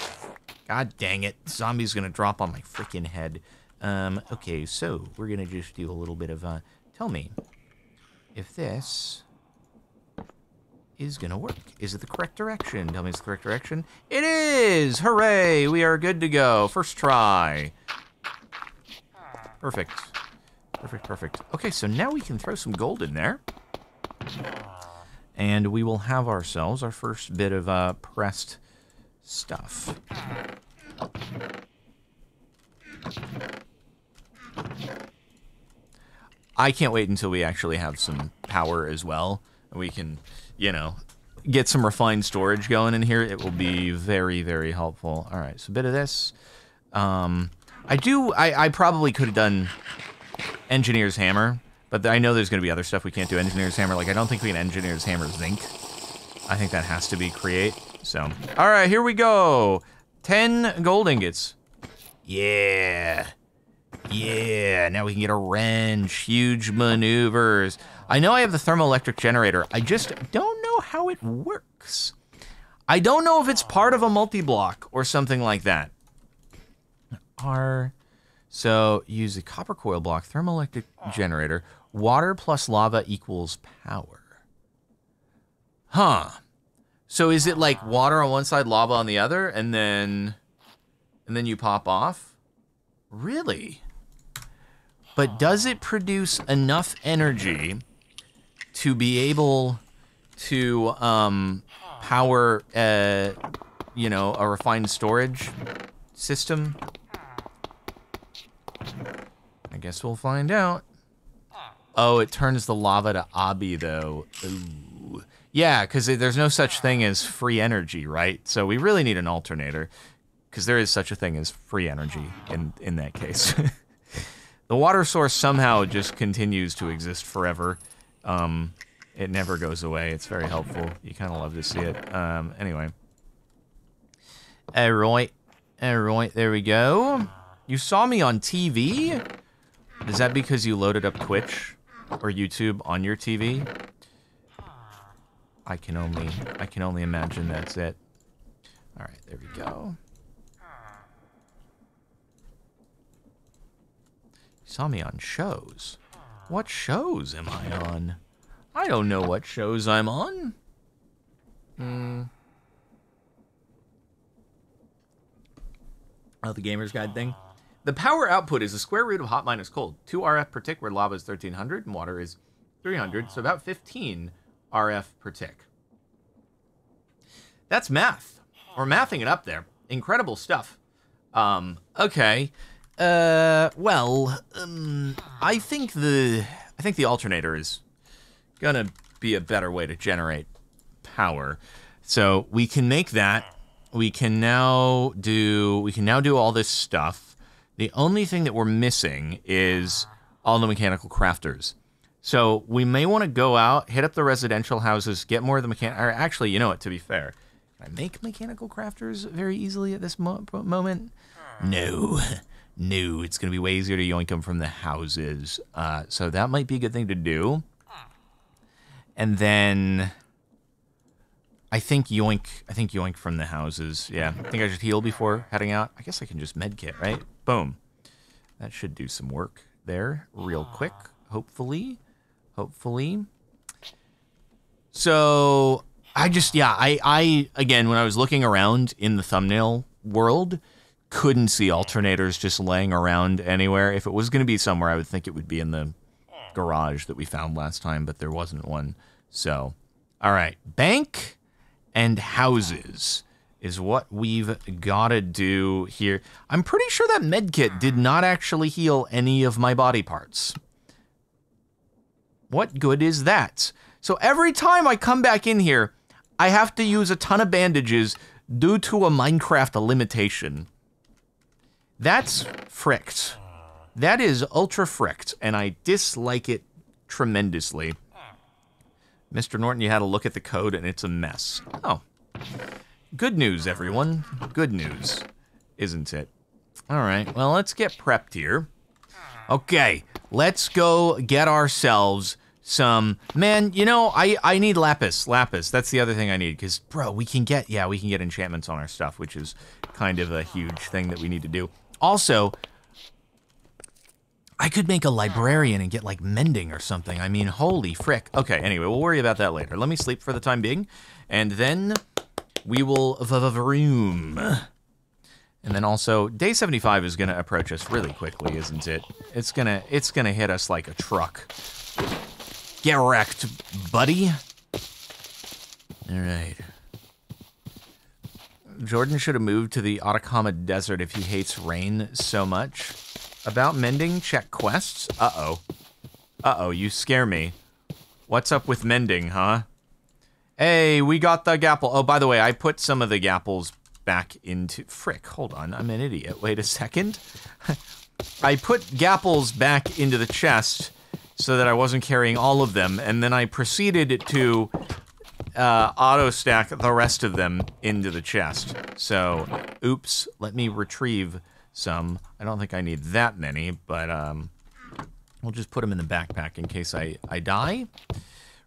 A: God dang it. Zombie's gonna drop on my freaking head. Um, okay, so we're gonna just do a little bit of, uh, tell me if this is gonna work. Is it the correct direction? Tell me it's the correct direction. It is! Hooray! We are good to go. First try. Perfect. Perfect, perfect. Okay, so now we can throw some gold in there. And we will have ourselves our first bit of uh, pressed stuff. I can't wait until we actually have some power as well. We can, you know, get some refined storage going in here. It will be very, very helpful. All right, so a bit of this. Um, I do, I, I probably could have done Engineer's Hammer, but I know there's going to be other stuff we can't do. Engineer's Hammer, like I don't think we can Engineer's Hammer Zinc. I think that has to be create. So, all right, here we go. 10 gold ingots. Yeah. Yeah, now we can get a wrench, huge maneuvers. I know I have the thermoelectric generator. I just don't know how it works. I don't know if it's part of a multi-block or something like that. R. So use a copper coil block, thermoelectric generator. Water plus lava equals power. Huh. So is it like water on one side, lava on the other, and then and then you pop off? Really? But does it produce enough energy to be able to um, power, uh, you know, a refined storage system? Guess we'll find out. Oh, it turns the lava to obby, though. Ooh. Yeah, because there's no such thing as free energy, right? So we really need an alternator, because there is such a thing as free energy in, in that case. the water source somehow just continues to exist forever. Um, it never goes away. It's very helpful. You kind of love to see it. Um, anyway. Alright. Alright, there we go. You saw me on TV? Is that because you loaded up Twitch or YouTube on your TV? I can only I can only imagine that's it. All right, there we go. You saw me on shows. What shows am I on? I don't know what shows I'm on. Hmm. Oh, the Gamer's Guide thing? The power output is the square root of hot minus cold. 2 RF per tick, where lava is 1300 and water is 300, so about 15 RF per tick. That's math. We're mathing it up there. Incredible stuff. Um, okay. Uh, well, um, I think the I think the alternator is gonna be a better way to generate power. So we can make that. We can now do we can now do all this stuff. The only thing that we're missing is all the mechanical crafters. So we may want to go out, hit up the residential houses, get more of the mechan. Or actually, you know what? To be fair, can I make mechanical crafters very easily at this mo moment? No, no. It's going to be way easier to yoink them from the houses. Uh, so that might be a good thing to do. And then I think yoink. I think yoink from the houses. Yeah, I think I should heal before heading out. I guess I can just medkit, right? Boom. That should do some work there real quick, hopefully. Hopefully. So I just yeah, I I again when I was looking around in the thumbnail world, couldn't see alternators just laying around anywhere. If it was gonna be somewhere, I would think it would be in the garage that we found last time, but there wasn't one. So alright. Bank and houses is what we've got to do here. I'm pretty sure that medkit did not actually heal any of my body parts. What good is that? So every time I come back in here, I have to use a ton of bandages due to a Minecraft limitation. That's fricked. That is ultra fricked, and I dislike it tremendously. Mr. Norton, you had a look at the code and it's a mess. Oh. Good news, everyone. Good news, isn't it? All right, well, let's get prepped here. Okay, let's go get ourselves some man you know i i need lapis lapis that's the other thing i need because bro we can get yeah we can get enchantments on our stuff which is kind of a huge thing that we need to do also i could make a librarian and get like mending or something i mean holy frick okay anyway we'll worry about that later let me sleep for the time being and then we will vroom and then also day 75 is going to approach us really quickly isn't it it's going to it's going to hit us like a truck Get wrecked, buddy. All right. Jordan should have moved to the Atacama Desert if he hates rain so much. About mending, check quests. Uh-oh. Uh-oh, you scare me. What's up with mending, huh? Hey, we got the gapple. Oh, by the way, I put some of the gapples back into... Frick, hold on, I'm an idiot. Wait a second. I put gapples back into the chest so that I wasn't carrying all of them, and then I proceeded to uh, auto stack the rest of them into the chest. So, oops, let me retrieve some. I don't think I need that many, but um, we'll just put them in the backpack in case I, I die.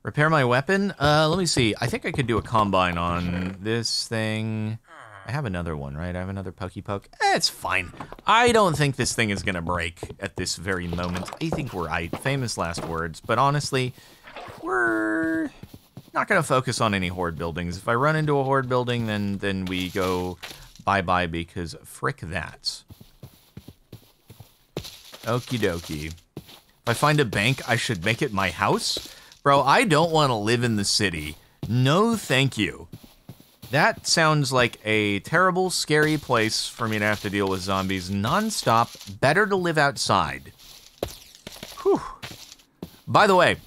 A: Repair my weapon? Uh, let me see. I think I could do a combine on this thing. I have another one, right? I have another Pokey Poke. Eh, it's fine. I don't think this thing is going to break at this very moment. I think we're right. Famous last words. But honestly, we're not going to focus on any horde buildings. If I run into a horde building, then, then we go bye-bye because frick that. Okie dokie. If I find a bank, I should make it my house? Bro, I don't want to live in the city. No thank you. That sounds like a terrible, scary place for me to have to deal with zombies nonstop. Better to live outside. Whew. By the way,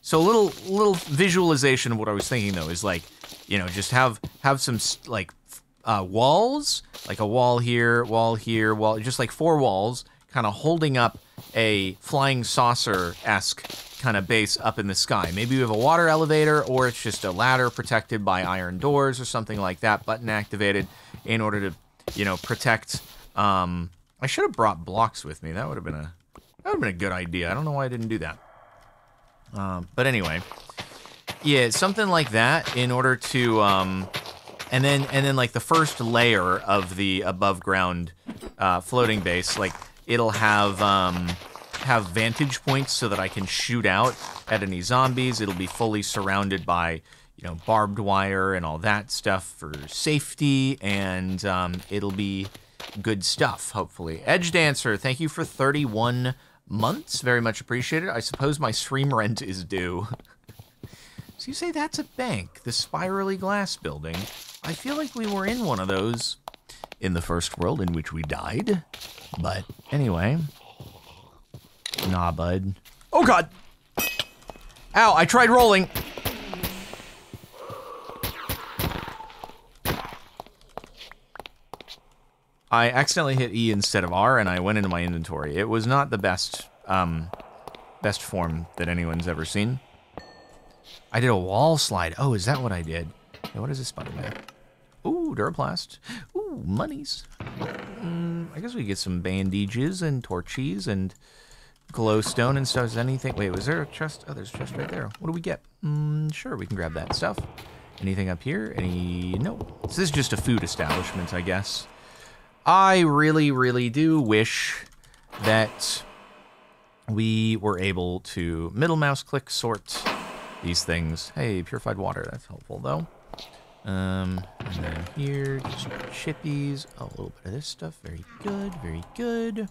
A: so a little little visualization of what I was thinking though is like, you know, just have have some like uh, walls, like a wall here, wall here, wall, just like four walls, kind of holding up a flying saucer esque kind of base up in the sky. Maybe we have a water elevator or it's just a ladder protected by iron doors or something like that, button activated in order to, you know, protect. Um, I should have brought blocks with me. That would have been a that would have been a good idea. I don't know why I didn't do that. Um, but anyway, yeah, something like that in order to, um, and then and then like the first layer of the above ground uh, floating base, like it'll have. Um, have vantage points so that I can shoot out at any zombies. It'll be fully surrounded by, you know, barbed wire and all that stuff for safety, and um, it'll be good stuff, hopefully. Edge Dancer, thank you for 31 months. Very much appreciated. I suppose my stream rent is due. so you say that's a bank, the spirally glass building. I feel like we were in one of those in the first world in which we died. But anyway, Nah, bud. Oh, God. Ow, I tried rolling. I accidentally hit E instead of R, and I went into my inventory. It was not the best, um, best form that anyone's ever seen. I did a wall slide. Oh, is that what I did? What is this, Spider-Man? Ooh, Duraplast. Ooh, monies. Mm, I guess we get some bandages and torches and glowstone and stuff. Is anything? Wait, was there a chest? Oh, there's a chest right there. What do we get? Mm, sure, we can grab that stuff. Anything up here? Any? No. This is just a food establishment, I guess. I really, really do wish that we were able to middle mouse click sort these things. Hey, purified water. That's helpful, though. Um, and then here, just chippies. Oh, a little bit of this stuff. Very good, very good.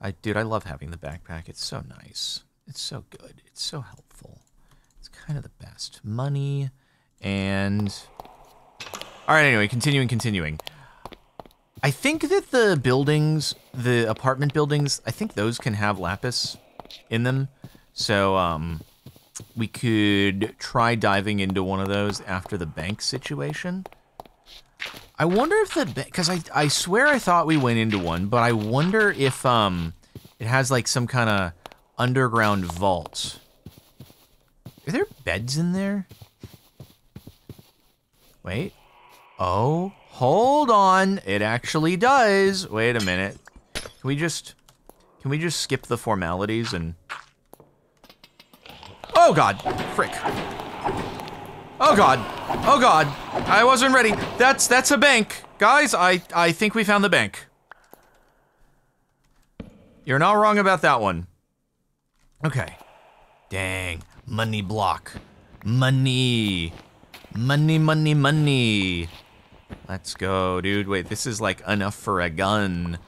A: I, dude, I love having the backpack. It's so nice. It's so good. It's so helpful. It's kind of the best. Money and... All right, anyway, continuing, continuing. I think that the buildings, the apartment buildings, I think those can have lapis in them. So, um, we could try diving into one of those after the bank situation. I wonder if the because I I swear I thought we went into one, but I wonder if um it has like some kind of underground vault. Are there beds in there? Wait. Oh, hold on. It actually does. Wait a minute. Can we just can we just skip the formalities and Oh god. Frick. Oh god. Oh god. I wasn't ready. That's that's a bank. Guys, I I think we found the bank. You're not wrong about that one. Okay. Dang. Money block. Money. Money, money, money. Let's go, dude. Wait, this is like enough for a gun.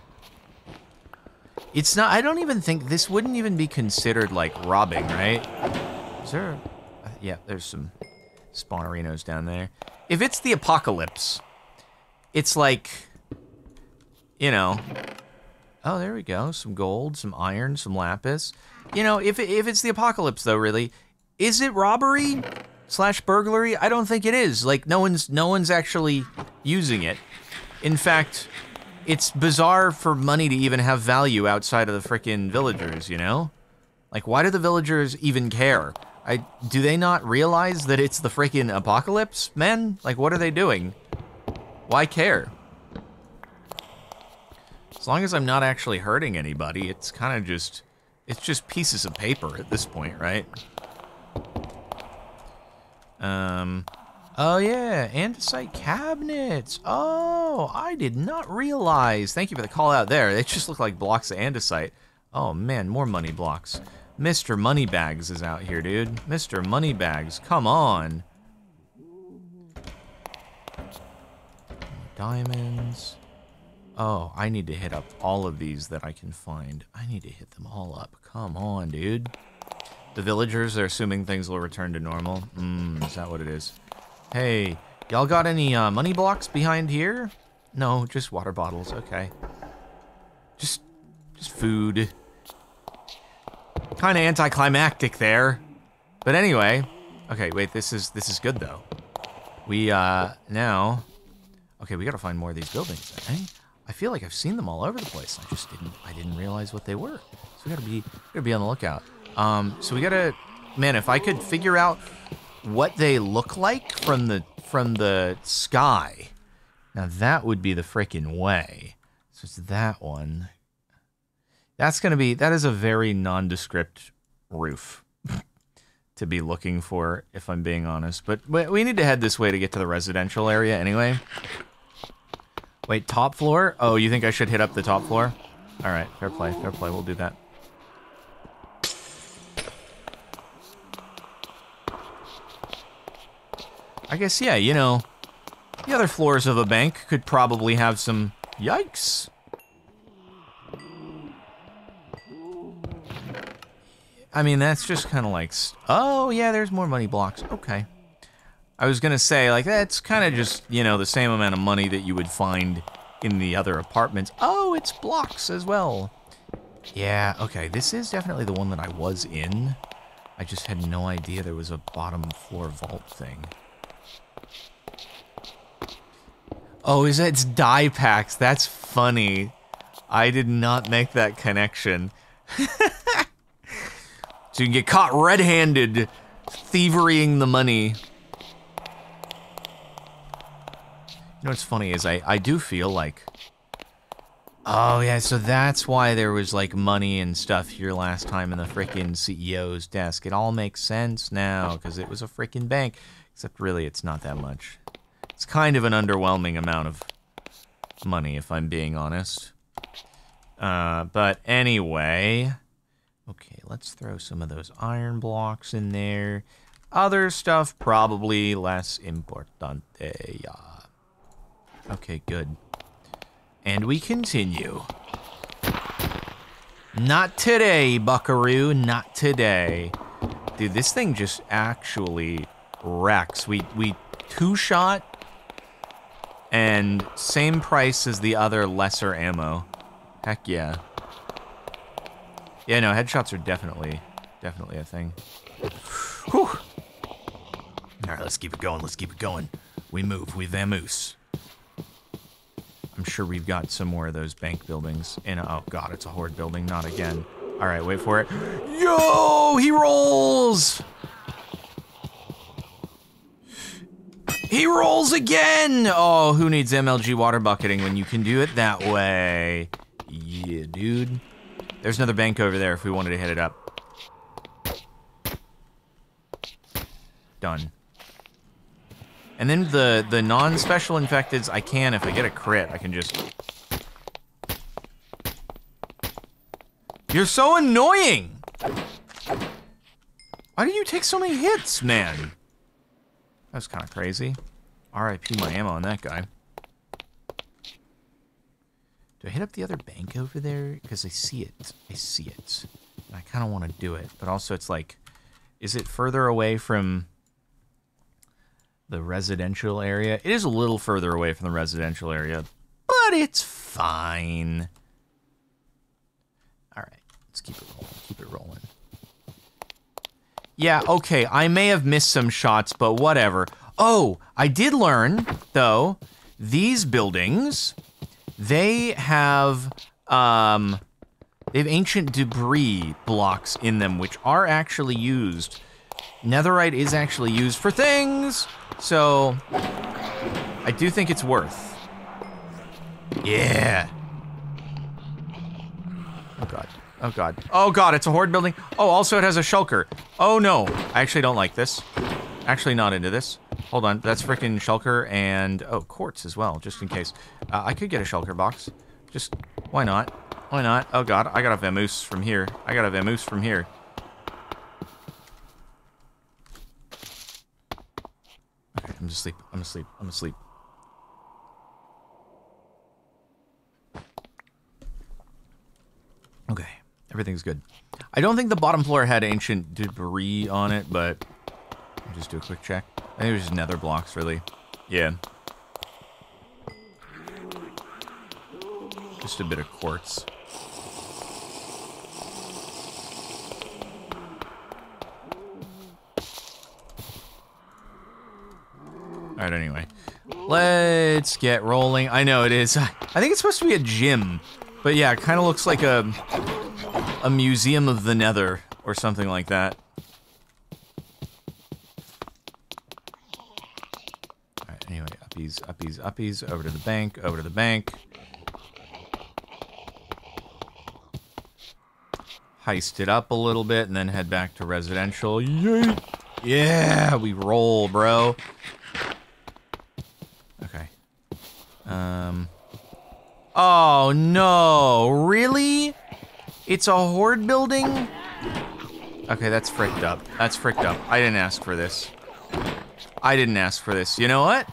A: It's not, I don't even think, this wouldn't even be considered like robbing, right? Uh, yeah, there's some spawnerinos down there. If it's the apocalypse, it's like, you know, oh, there we go. Some gold, some iron, some lapis. You know, if, if it's the apocalypse though, really, is it robbery slash burglary? I don't think it is. Like no one's no one's actually using it. In fact, it's bizarre for money to even have value outside of the frickin' villagers, you know? Like why do the villagers even care? I do they not realize that it's the freaking apocalypse, man? Like what are they doing? Why care? As long as I'm not actually hurting anybody, it's kind of just it's just pieces of paper at this point, right? Um, oh yeah, andesite cabinets. Oh, I did not realize. Thank you for the call out there. They just look like blocks of andesite. Oh man, more money blocks. Mr. Moneybags is out here, dude. Mr. Moneybags, come on. Diamonds. Oh, I need to hit up all of these that I can find. I need to hit them all up. Come on, dude. The villagers are assuming things will return to normal. Mmm, is that what it is? Hey, y'all got any uh, money blocks behind here? No, just water bottles. Okay. Just, just food. Kind of anticlimactic there. But anyway, okay, wait, this is this is good though. We uh now, okay, we gotta find more of these buildings. I I feel like I've seen them all over the place. I just didn't I didn't realize what they were. So we gotta be gotta be on the lookout. Um, so we gotta, man, if I could figure out what they look like from the from the sky, now that would be the freaking way. So it's that one. That's gonna be that is a very nondescript roof to be looking for, if I'm being honest. But we need to head this way to get to the residential area anyway. Wait, top floor? Oh, you think I should hit up the top floor? All right, fair play, fair play. We'll do that. I guess, yeah, you know, the other floors of a bank could probably have some... Yikes! I mean, that's just kind of like... Oh, yeah, there's more money blocks. Okay. I was gonna say, like, that's kind of just, you know, the same amount of money that you would find in the other apartments. Oh, it's blocks as well. Yeah, okay, this is definitely the one that I was in. I just had no idea there was a bottom floor vault thing. Oh, is it's dye packs? That's funny. I did not make that connection. so you can get caught red-handed thieverying the money. You know what's funny is I, I do feel like... Oh yeah, so that's why there was like money and stuff here last time in the freaking CEO's desk. It all makes sense now, because it was a freaking bank. Except really, it's not that much. It's kind of an underwhelming amount of money, if I'm being honest. Uh, but anyway... Okay, let's throw some of those iron blocks in there. Other stuff, probably less important. Yeah. Okay, good. And we continue. Not today, buckaroo. Not today. Dude, this thing just actually wrecks. We, we two-shot and same price as the other lesser ammo. Heck yeah. Yeah, no, headshots are definitely, definitely a thing. Whew. Alright, let's keep it going, let's keep it going. We move, we vamoose. I'm sure we've got some more of those bank buildings in, oh god, it's a horde building, not again. All right, wait for it. Yo, he rolls. He rolls again! Oh, who needs MLG water bucketing when you can do it that way? Yeah, dude. There's another bank over there if we wanted to hit it up. Done. And then the, the non-special infecteds, I can, if I get a crit, I can just... You're so annoying! Why do you take so many hits, man? That's kind of crazy. RIP my ammo on that guy. Do I hit up the other bank over there? Because I see it. I see it. And I kind of want to do it. But also it's like, is it further away from the residential area? It is a little further away from the residential area. But it's fine. All right. Let's keep it rolling. Keep it rolling. Yeah, okay, I may have missed some shots, but whatever. Oh, I did learn, though, these buildings, they have, um, they have ancient debris blocks in them, which are actually used. Netherite is actually used for things, so I do think it's worth. Yeah. Oh, God. Oh god. Oh god, it's a horde building. Oh, also it has a shulker. Oh no. I actually don't like this. Actually not into this. Hold on, that's freaking shulker and, oh, quartz as well, just in case. Uh, I could get a shulker box. Just, why not? Why not? Oh god, I got a vamoose from here. I got a vamoose from here. Okay, I'm asleep. I'm asleep. I'm asleep. Okay. Everything's good. I don't think the bottom floor had ancient debris on it, but just do a quick check. I think it was just nether blocks, really. Yeah. Just a bit of quartz. Alright, anyway. Let's get rolling. I know it is. I think it's supposed to be a gym. But yeah, it kind of looks like a a museum of the nether or something like that. Alright, anyway, uppies, uppies, uppies, over to the bank, over to the bank. Heist it up a little bit and then head back to residential. Yay! Yeah, we roll, bro. Okay. Um. Oh, no. Really? It's a horde building? Okay, that's fricked up. That's fricked up. I didn't ask for this. I didn't ask for this. You know what?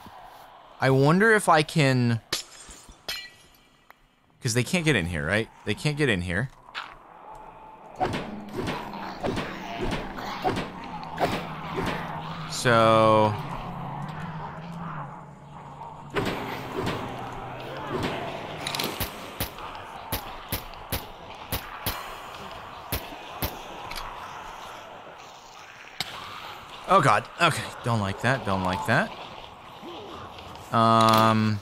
A: I wonder if I can... Because they can't get in here, right? They can't get in here. So... Oh god. Okay. Don't like that. Don't like that. Um.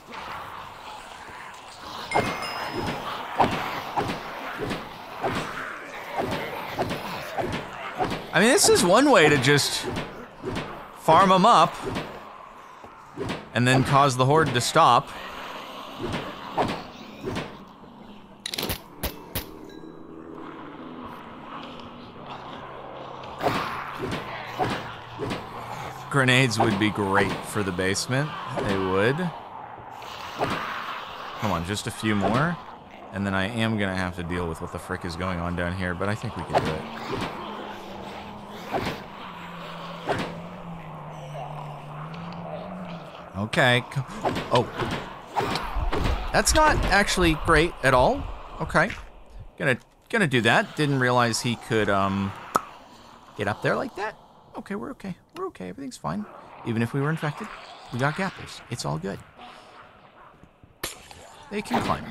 A: I mean, this is one way to just farm them up and then cause the horde to stop. Grenades would be great for the basement. They would. Come on, just a few more. And then I am going to have to deal with what the frick is going on down here, but I think we can do it. Okay. Oh. That's not actually great at all. Okay. Gonna gonna do that. Didn't realize he could um get up there like that. Okay, we're okay. We're okay. Everything's fine. Even if we were infected, we got gapples. It's all good. They can climb.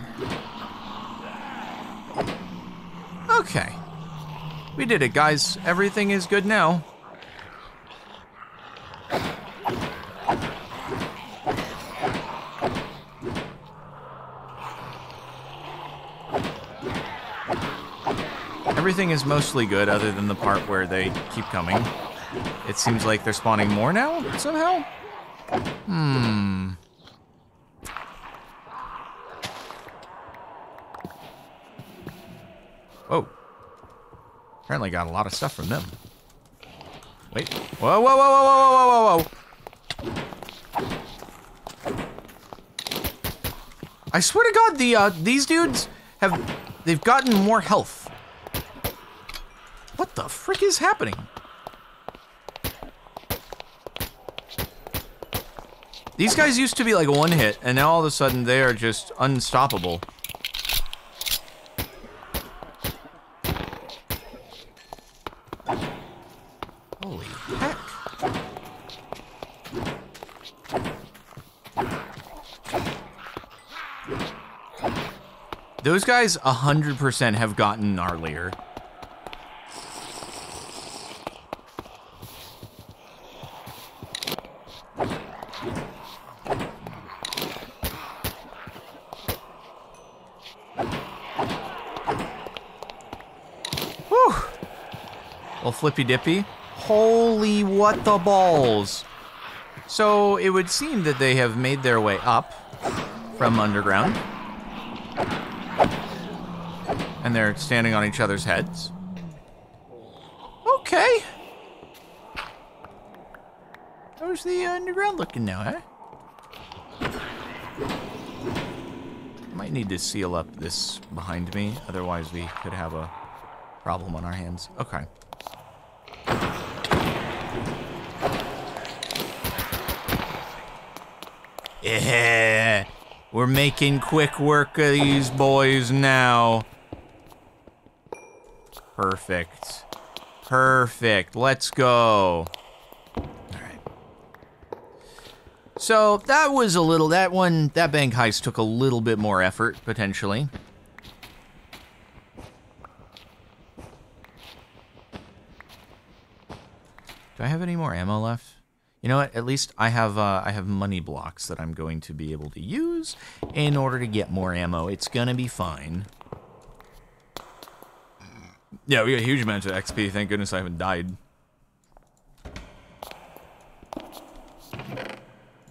A: Okay. We did it, guys. Everything is good now. everything is mostly good other than the part where they keep coming. It seems like they're spawning more now, somehow? Hmm. Whoa. Apparently got a lot of stuff from them. Wait. Whoa, whoa, whoa, whoa, whoa, whoa, whoa, whoa. I swear to God, the uh, these dudes have they've gotten more health. What the frick is happening? These guys used to be like one hit, and now all of a sudden they are just unstoppable. Holy heck. Those guys 100% have gotten gnarlier. Whew. Little flippy dippy. Holy what the balls. So it would seem that they have made their way up from underground. And they're standing on each other's heads. Okay. How's the underground looking now, huh? Might need to seal up this behind me, otherwise we could have a problem on our hands. Okay. Yeah, we're making quick work of these boys now. Perfect. Perfect. Let's go. So that was a little, that one, that bank heist took a little bit more effort, potentially. Do I have any more ammo left? You know what? At least I have uh, I have money blocks that I'm going to be able to use in order to get more ammo. It's gonna be fine. Yeah, we got a huge amounts of XP. Thank goodness I haven't died.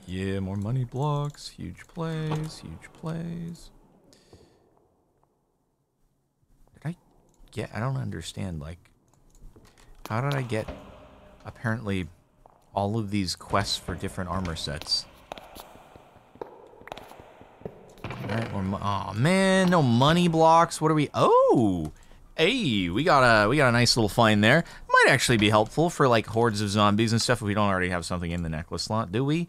A: Yeah, more money blocks. Huge plays. Huge plays. Did I get? I don't understand. Like, how did I get? Apparently all of these quests for different armor sets. Alright, oh man, no money blocks. What are we? Oh, hey, we got a we got a nice little find there. Might actually be helpful for like hordes of zombies and stuff if we don't already have something in the necklace slot, do we?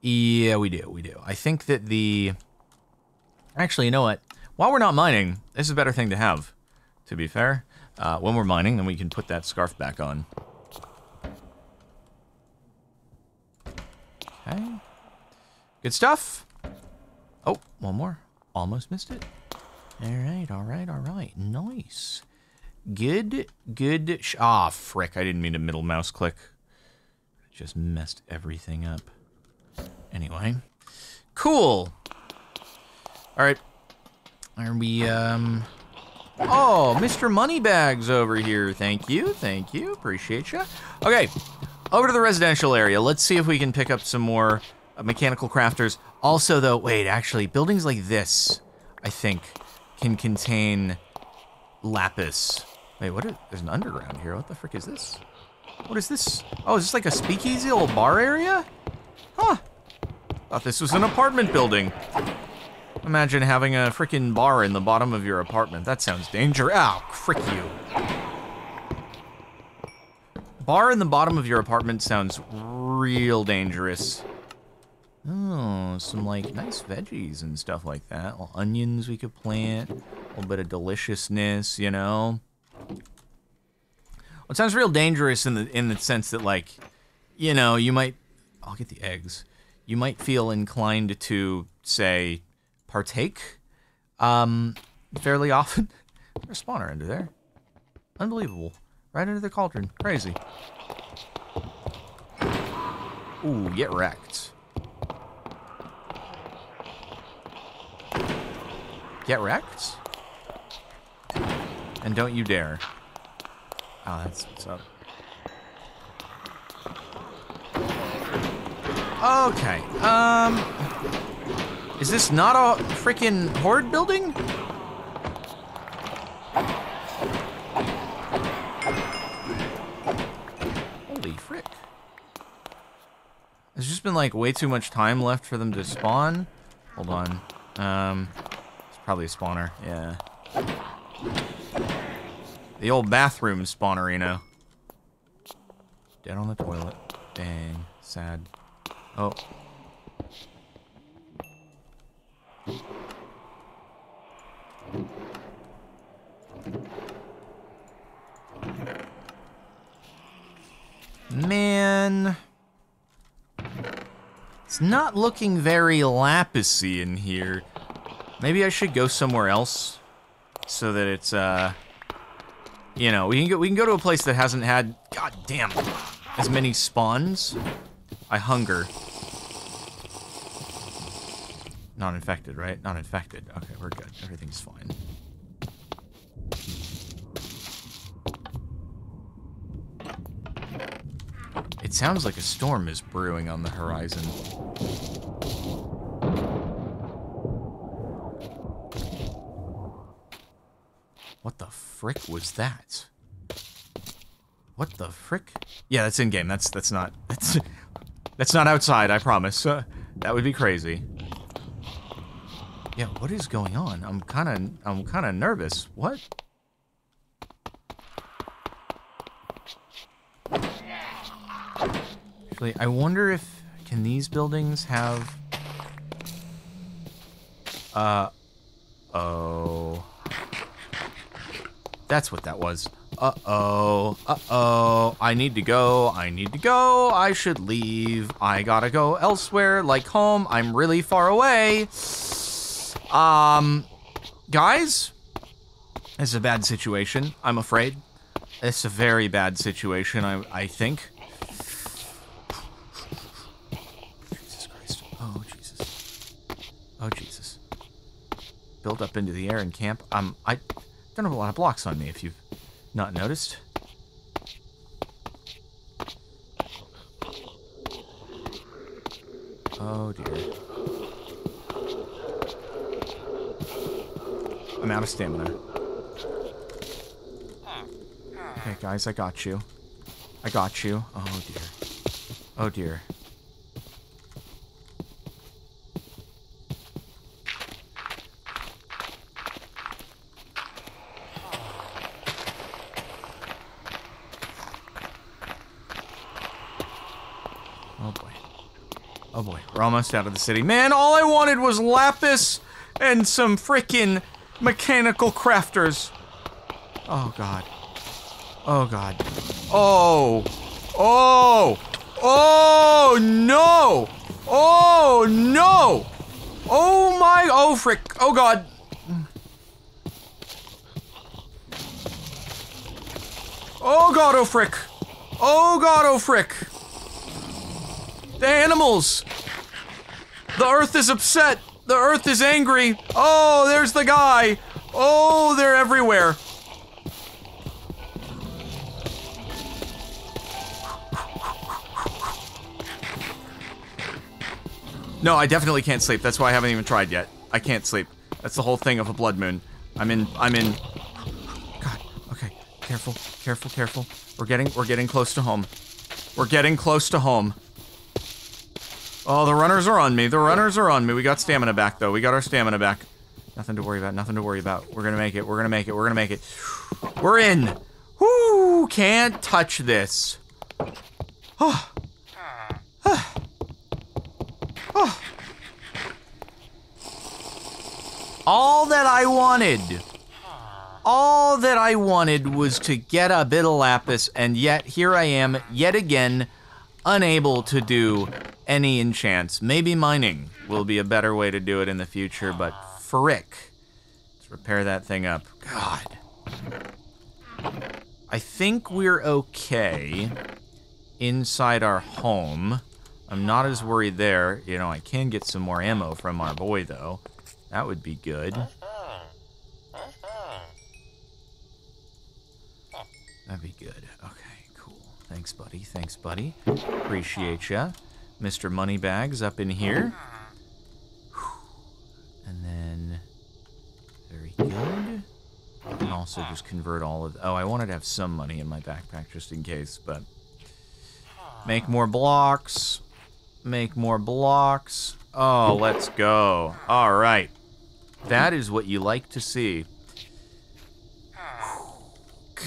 A: Yeah, we do, we do. I think that the actually, you know what? While we're not mining, this is a better thing to have. To be fair, uh, when we're mining, then we can put that scarf back on. Okay. Good stuff. Oh, one more. Almost missed it. All right, all right, all right. Nice. Good, good. ah, frick. I didn't mean to middle mouse click. Just messed everything up. Anyway. Cool. All right. Are we, um... Oh, Mr. Moneybags over here. Thank you, thank you. Appreciate you. Okay, over to the residential area. Let's see if we can pick up some more uh, mechanical crafters. Also, though, wait, actually, buildings like this, I think, can contain lapis. Wait, what? Is, there's an underground here. What the frick is this? What is this? Oh, is this like a speakeasy little bar area? Huh. Thought this was an apartment building. Imagine having a freaking bar in the bottom of your apartment. That sounds dangerous. Ow, frick you. Bar in the bottom of your apartment sounds real dangerous. Oh, some like nice veggies and stuff like that. Little onions we could plant. A little bit of deliciousness, you know. Well, it sounds real dangerous in the in the sense that like, you know, you might. I'll get the eggs. You might feel inclined to say, partake, um, fairly often. There's spawner under there. Unbelievable. Right under the cauldron. Crazy. Ooh, get wrecked. Get wrecked? And don't you dare. Oh, that's what's up. Okay, um... Is this not a freaking horde building? Frick. There's just been like way too much time left for them to spawn. Hold on. Um, it's probably a spawner, yeah. The old bathroom spawner, you know. Dead on the toilet. Dang, sad. Oh. Man. It's not looking very lapis in here. Maybe I should go somewhere else so that it's, uh, you know, we can go, we can go to a place that hasn't had, god damn, as many spawns. I hunger. Not infected, right? Not infected. Okay, we're good. Everything's fine. It sounds like a storm is brewing on the horizon. What the frick was that? What the frick? Yeah, that's in game. That's that's not that's that's not outside. I promise. Uh, that would be crazy. Yeah, what is going on? I'm kind of I'm kind of nervous. What? Actually, I wonder if can these buildings have uh oh. That's what that was. Uh-oh. Uh-oh. I need to go. I need to go. I should leave. I gotta go elsewhere, like home. I'm really far away. Um, guys, is a bad situation, I'm afraid. It's a very bad situation, I, I think. Build up into the air and camp. Um, I don't have a lot of blocks on me if you've not noticed. Oh, dear. I'm out of stamina. Okay, guys, I got you. I got you. Oh, dear. Oh, dear. Oh, boy. Oh, boy. We're almost out of the city. Man, all I wanted was lapis and some freaking mechanical crafters. Oh, God. Oh, God. Oh. Oh. Oh, no. Oh, no. Oh, my. Oh, frick. Oh, God. Oh, God, oh, frick. Oh, God, oh, frick. The animals. The earth is upset. The earth is angry. Oh, there's the guy. Oh, they're everywhere. No, I definitely can't sleep. That's why I haven't even tried yet. I can't sleep. That's the whole thing of a blood moon. I'm in, I'm in. God, okay. Careful, careful, careful. We're getting, we're getting close to home. We're getting close to home. Oh, the runners are on me. The runners are on me. We got stamina back, though. We got our stamina back. Nothing to worry about. Nothing to worry about. We're gonna make it. We're gonna make it. We're gonna make it. We're in. Whoo! Can't touch this. Oh. Oh. Oh. All that I wanted. All that I wanted was to get a bit of lapis, and yet here I am, yet again, unable to do any enchants. Maybe mining will be a better way to do it in the future, but frick. Let's repair that thing up. God. I think we're okay inside our home. I'm not as worried there. You know, I can get some more ammo from our boy, though. That would be good. That'd be good. Thanks, buddy. Thanks, buddy. Appreciate ya. Mr. Moneybags up in here. And then, very good. I can also just convert all of. Oh, I wanted to have some money in my backpack just in case, but make more blocks. Make more blocks. Oh, let's go. All right. That is what you like to see.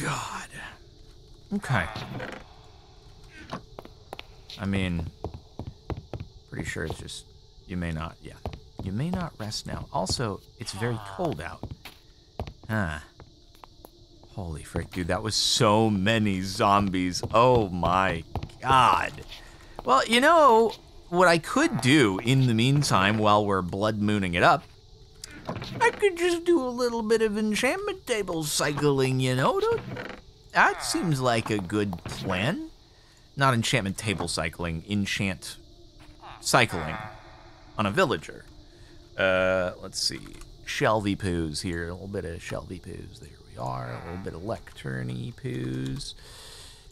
A: God. Okay. I mean, pretty sure it's just, you may not, yeah. You may not rest now. Also, it's very ah. cold out. Huh. Holy frick, dude, that was so many zombies. Oh my god. Well, you know, what I could do in the meantime while we're blood mooning it up, I could just do a little bit of enchantment table cycling, you know? That seems like a good plan. Not enchantment table cycling, enchant cycling on a villager. Uh, let's see. Shelvy poos here. A little bit of Shelvy poos. There we are. A little bit of lecturny poos.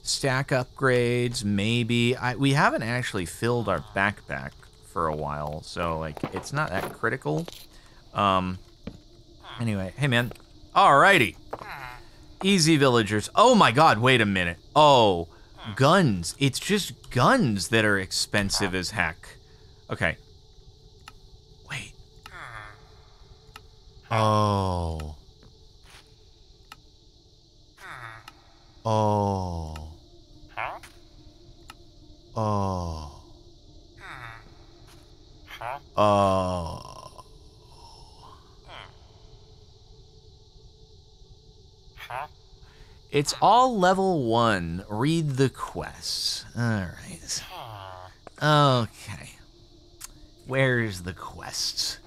A: Stack upgrades, maybe. I, we haven't actually filled our backpack for a while, so like it's not that critical. Um. Anyway, hey man. Alrighty. Easy villagers. Oh my god, wait a minute. Oh, guns. It's just guns that are expensive as heck. Okay. Wait. Oh. Oh. Oh. Oh. It's all level one. Read the quests. Alright. Okay. Where's the quest?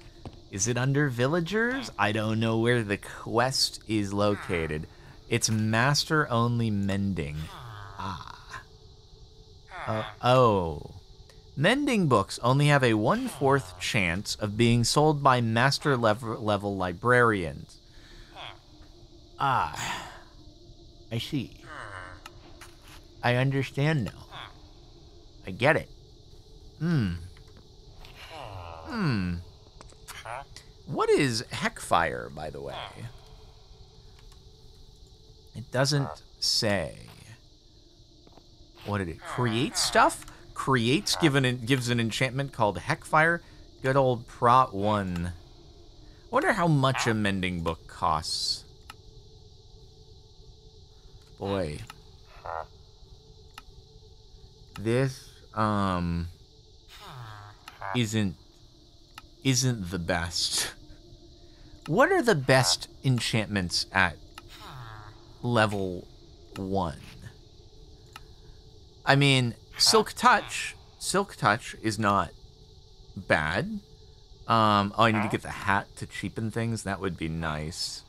A: Is it under villagers? I don't know where the quest is located. It's master only mending. Ah. Uh, oh. Mending books only have a one-fourth chance of being sold by master level, level librarians. Ah. I see. I understand now. I get it. Hmm. Hmm. What is Heckfire, by the way? It doesn't say. What did it create stuff? Creates given gives an enchantment called Heckfire. Good old Prot one. Wonder how much a mending book costs. Boy. This um isn't isn't the best. What are the best enchantments at level 1? I mean, Silk Touch, Silk Touch is not bad. Um, oh, I need to get the hat to cheapen things. That would be nice.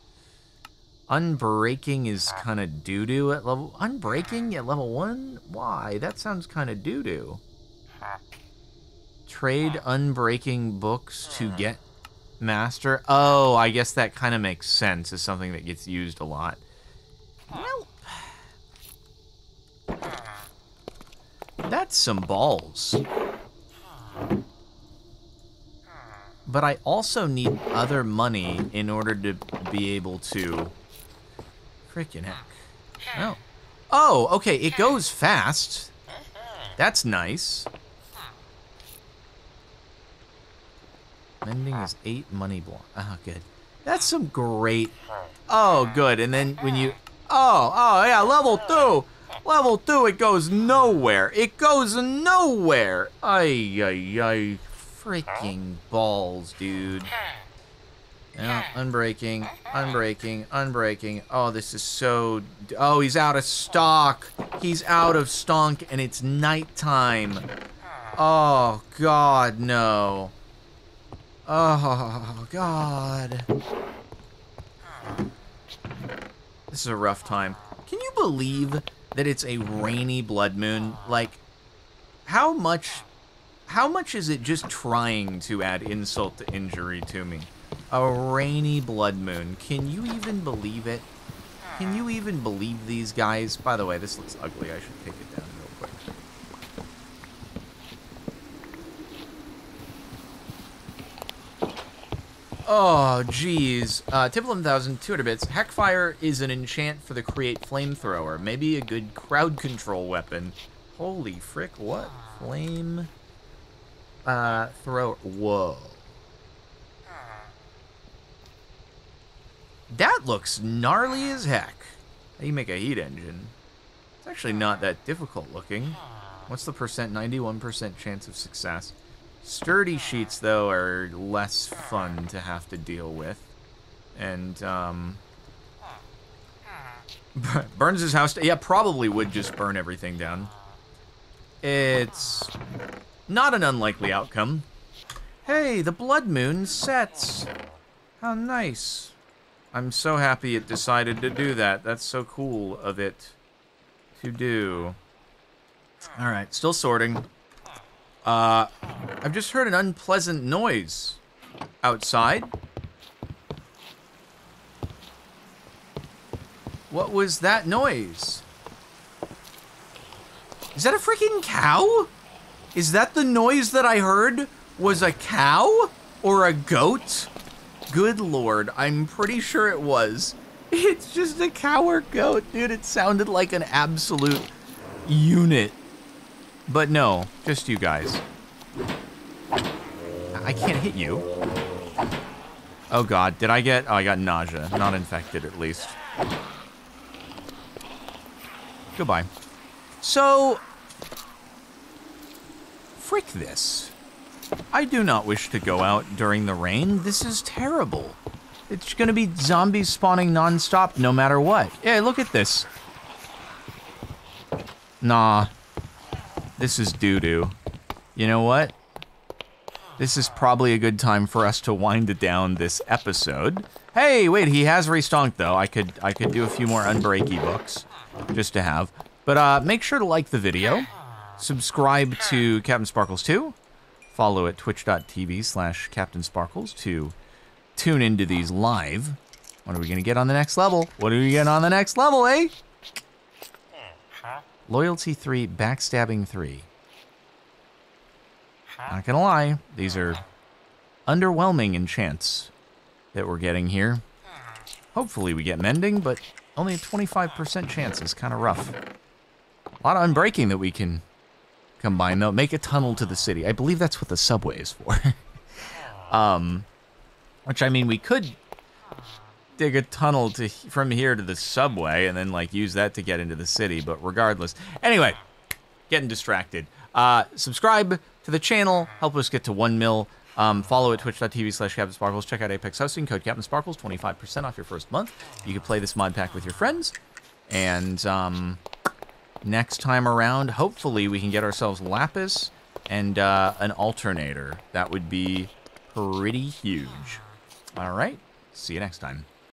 A: Unbreaking is kind of doo-doo at level... Unbreaking at level 1? Why? That sounds kind of doo-doo. Trade unbreaking books to get master. Oh, I guess that kind of makes sense Is something that gets used a lot. Well... That's some balls. But I also need other money in order to be able to Freaking heck. Oh. Oh, okay, it goes fast. That's nice. Mending is eight money block. Oh, ah, good. That's some great... Oh, good. And then when you... Oh, oh, yeah, level two. Level two, it goes nowhere. It goes nowhere. Ay, ay, ay. Freaking balls, dude. Unbreaking, unbreaking, unbreaking. Oh, this is so... Oh, he's out of stock. He's out of stonk, and it's nighttime. Oh, God, no. Oh, God. This is a rough time. Can you believe that it's a rainy blood moon? Like, how much... How much is it just trying to add insult to injury to me? A rainy blood moon. Can you even believe it? Can you even believe these guys? By the way, this looks ugly. I should take it down real quick. Oh, jeez. Uh, tip 11,000, 200 bits. Heckfire is an enchant for the create flamethrower. Maybe a good crowd control weapon. Holy frick, what? Flame... Uh, thrower. Whoa. That looks gnarly as heck. How do you make a heat engine? It's actually not that difficult looking. What's the percent? 91% chance of success. Sturdy sheets, though, are less fun to have to deal with. And, um... burns his house... Yeah, probably would just burn everything down. It's... Not an unlikely outcome. Hey, the blood moon sets. How nice. I'm so happy it decided to do that. That's so cool of it to do. Alright, still sorting. Uh, I've just heard an unpleasant noise outside. What was that noise? Is that a freaking cow? Is that the noise that I heard? Was a cow? Or a goat? Good lord, I'm pretty sure it was. It's just a cow or goat, dude. It sounded like an absolute unit. But no, just you guys. I can't hit you. Oh god, did I get... Oh, I got nausea. Not infected, at least. Goodbye. So... Frick this. I do not wish to go out during the rain. This is terrible. It's gonna be zombies spawning non-stop no matter what. Yeah, look at this. Nah. This is doo-doo. You know what? This is probably a good time for us to wind it down this episode. Hey, wait, he has restocked though. I could I could do a few more unbreaky books just to have. But uh, make sure to like the video, subscribe to Captain Sparklez 2, follow at twitch.tv slash Captain Sparklez to tune into these live. What are we gonna get on the next level? What are we getting on the next level, eh? Loyalty 3, Backstabbing 3. Not gonna lie, these are underwhelming enchants that we're getting here. Hopefully we get mending, but only a 25% chance is kind of rough. A lot of unbreaking that we can combine, though. Make a tunnel to the city. I believe that's what the subway is for. um, which, I mean, we could dig a tunnel to from here to the subway and then, like, use that to get into the city, but regardless. Anyway, getting distracted. Uh, subscribe to the channel, help us get to 1 mil. Um, follow at twitch.tv slash Captain Sparklez. Check out Apex Hosting, code Captain Sparklez, 25% off your first month. You can play this mod pack with your friends. And um, next time around, hopefully we can get ourselves Lapis and uh, an alternator. That would be pretty huge. All right, see you next time.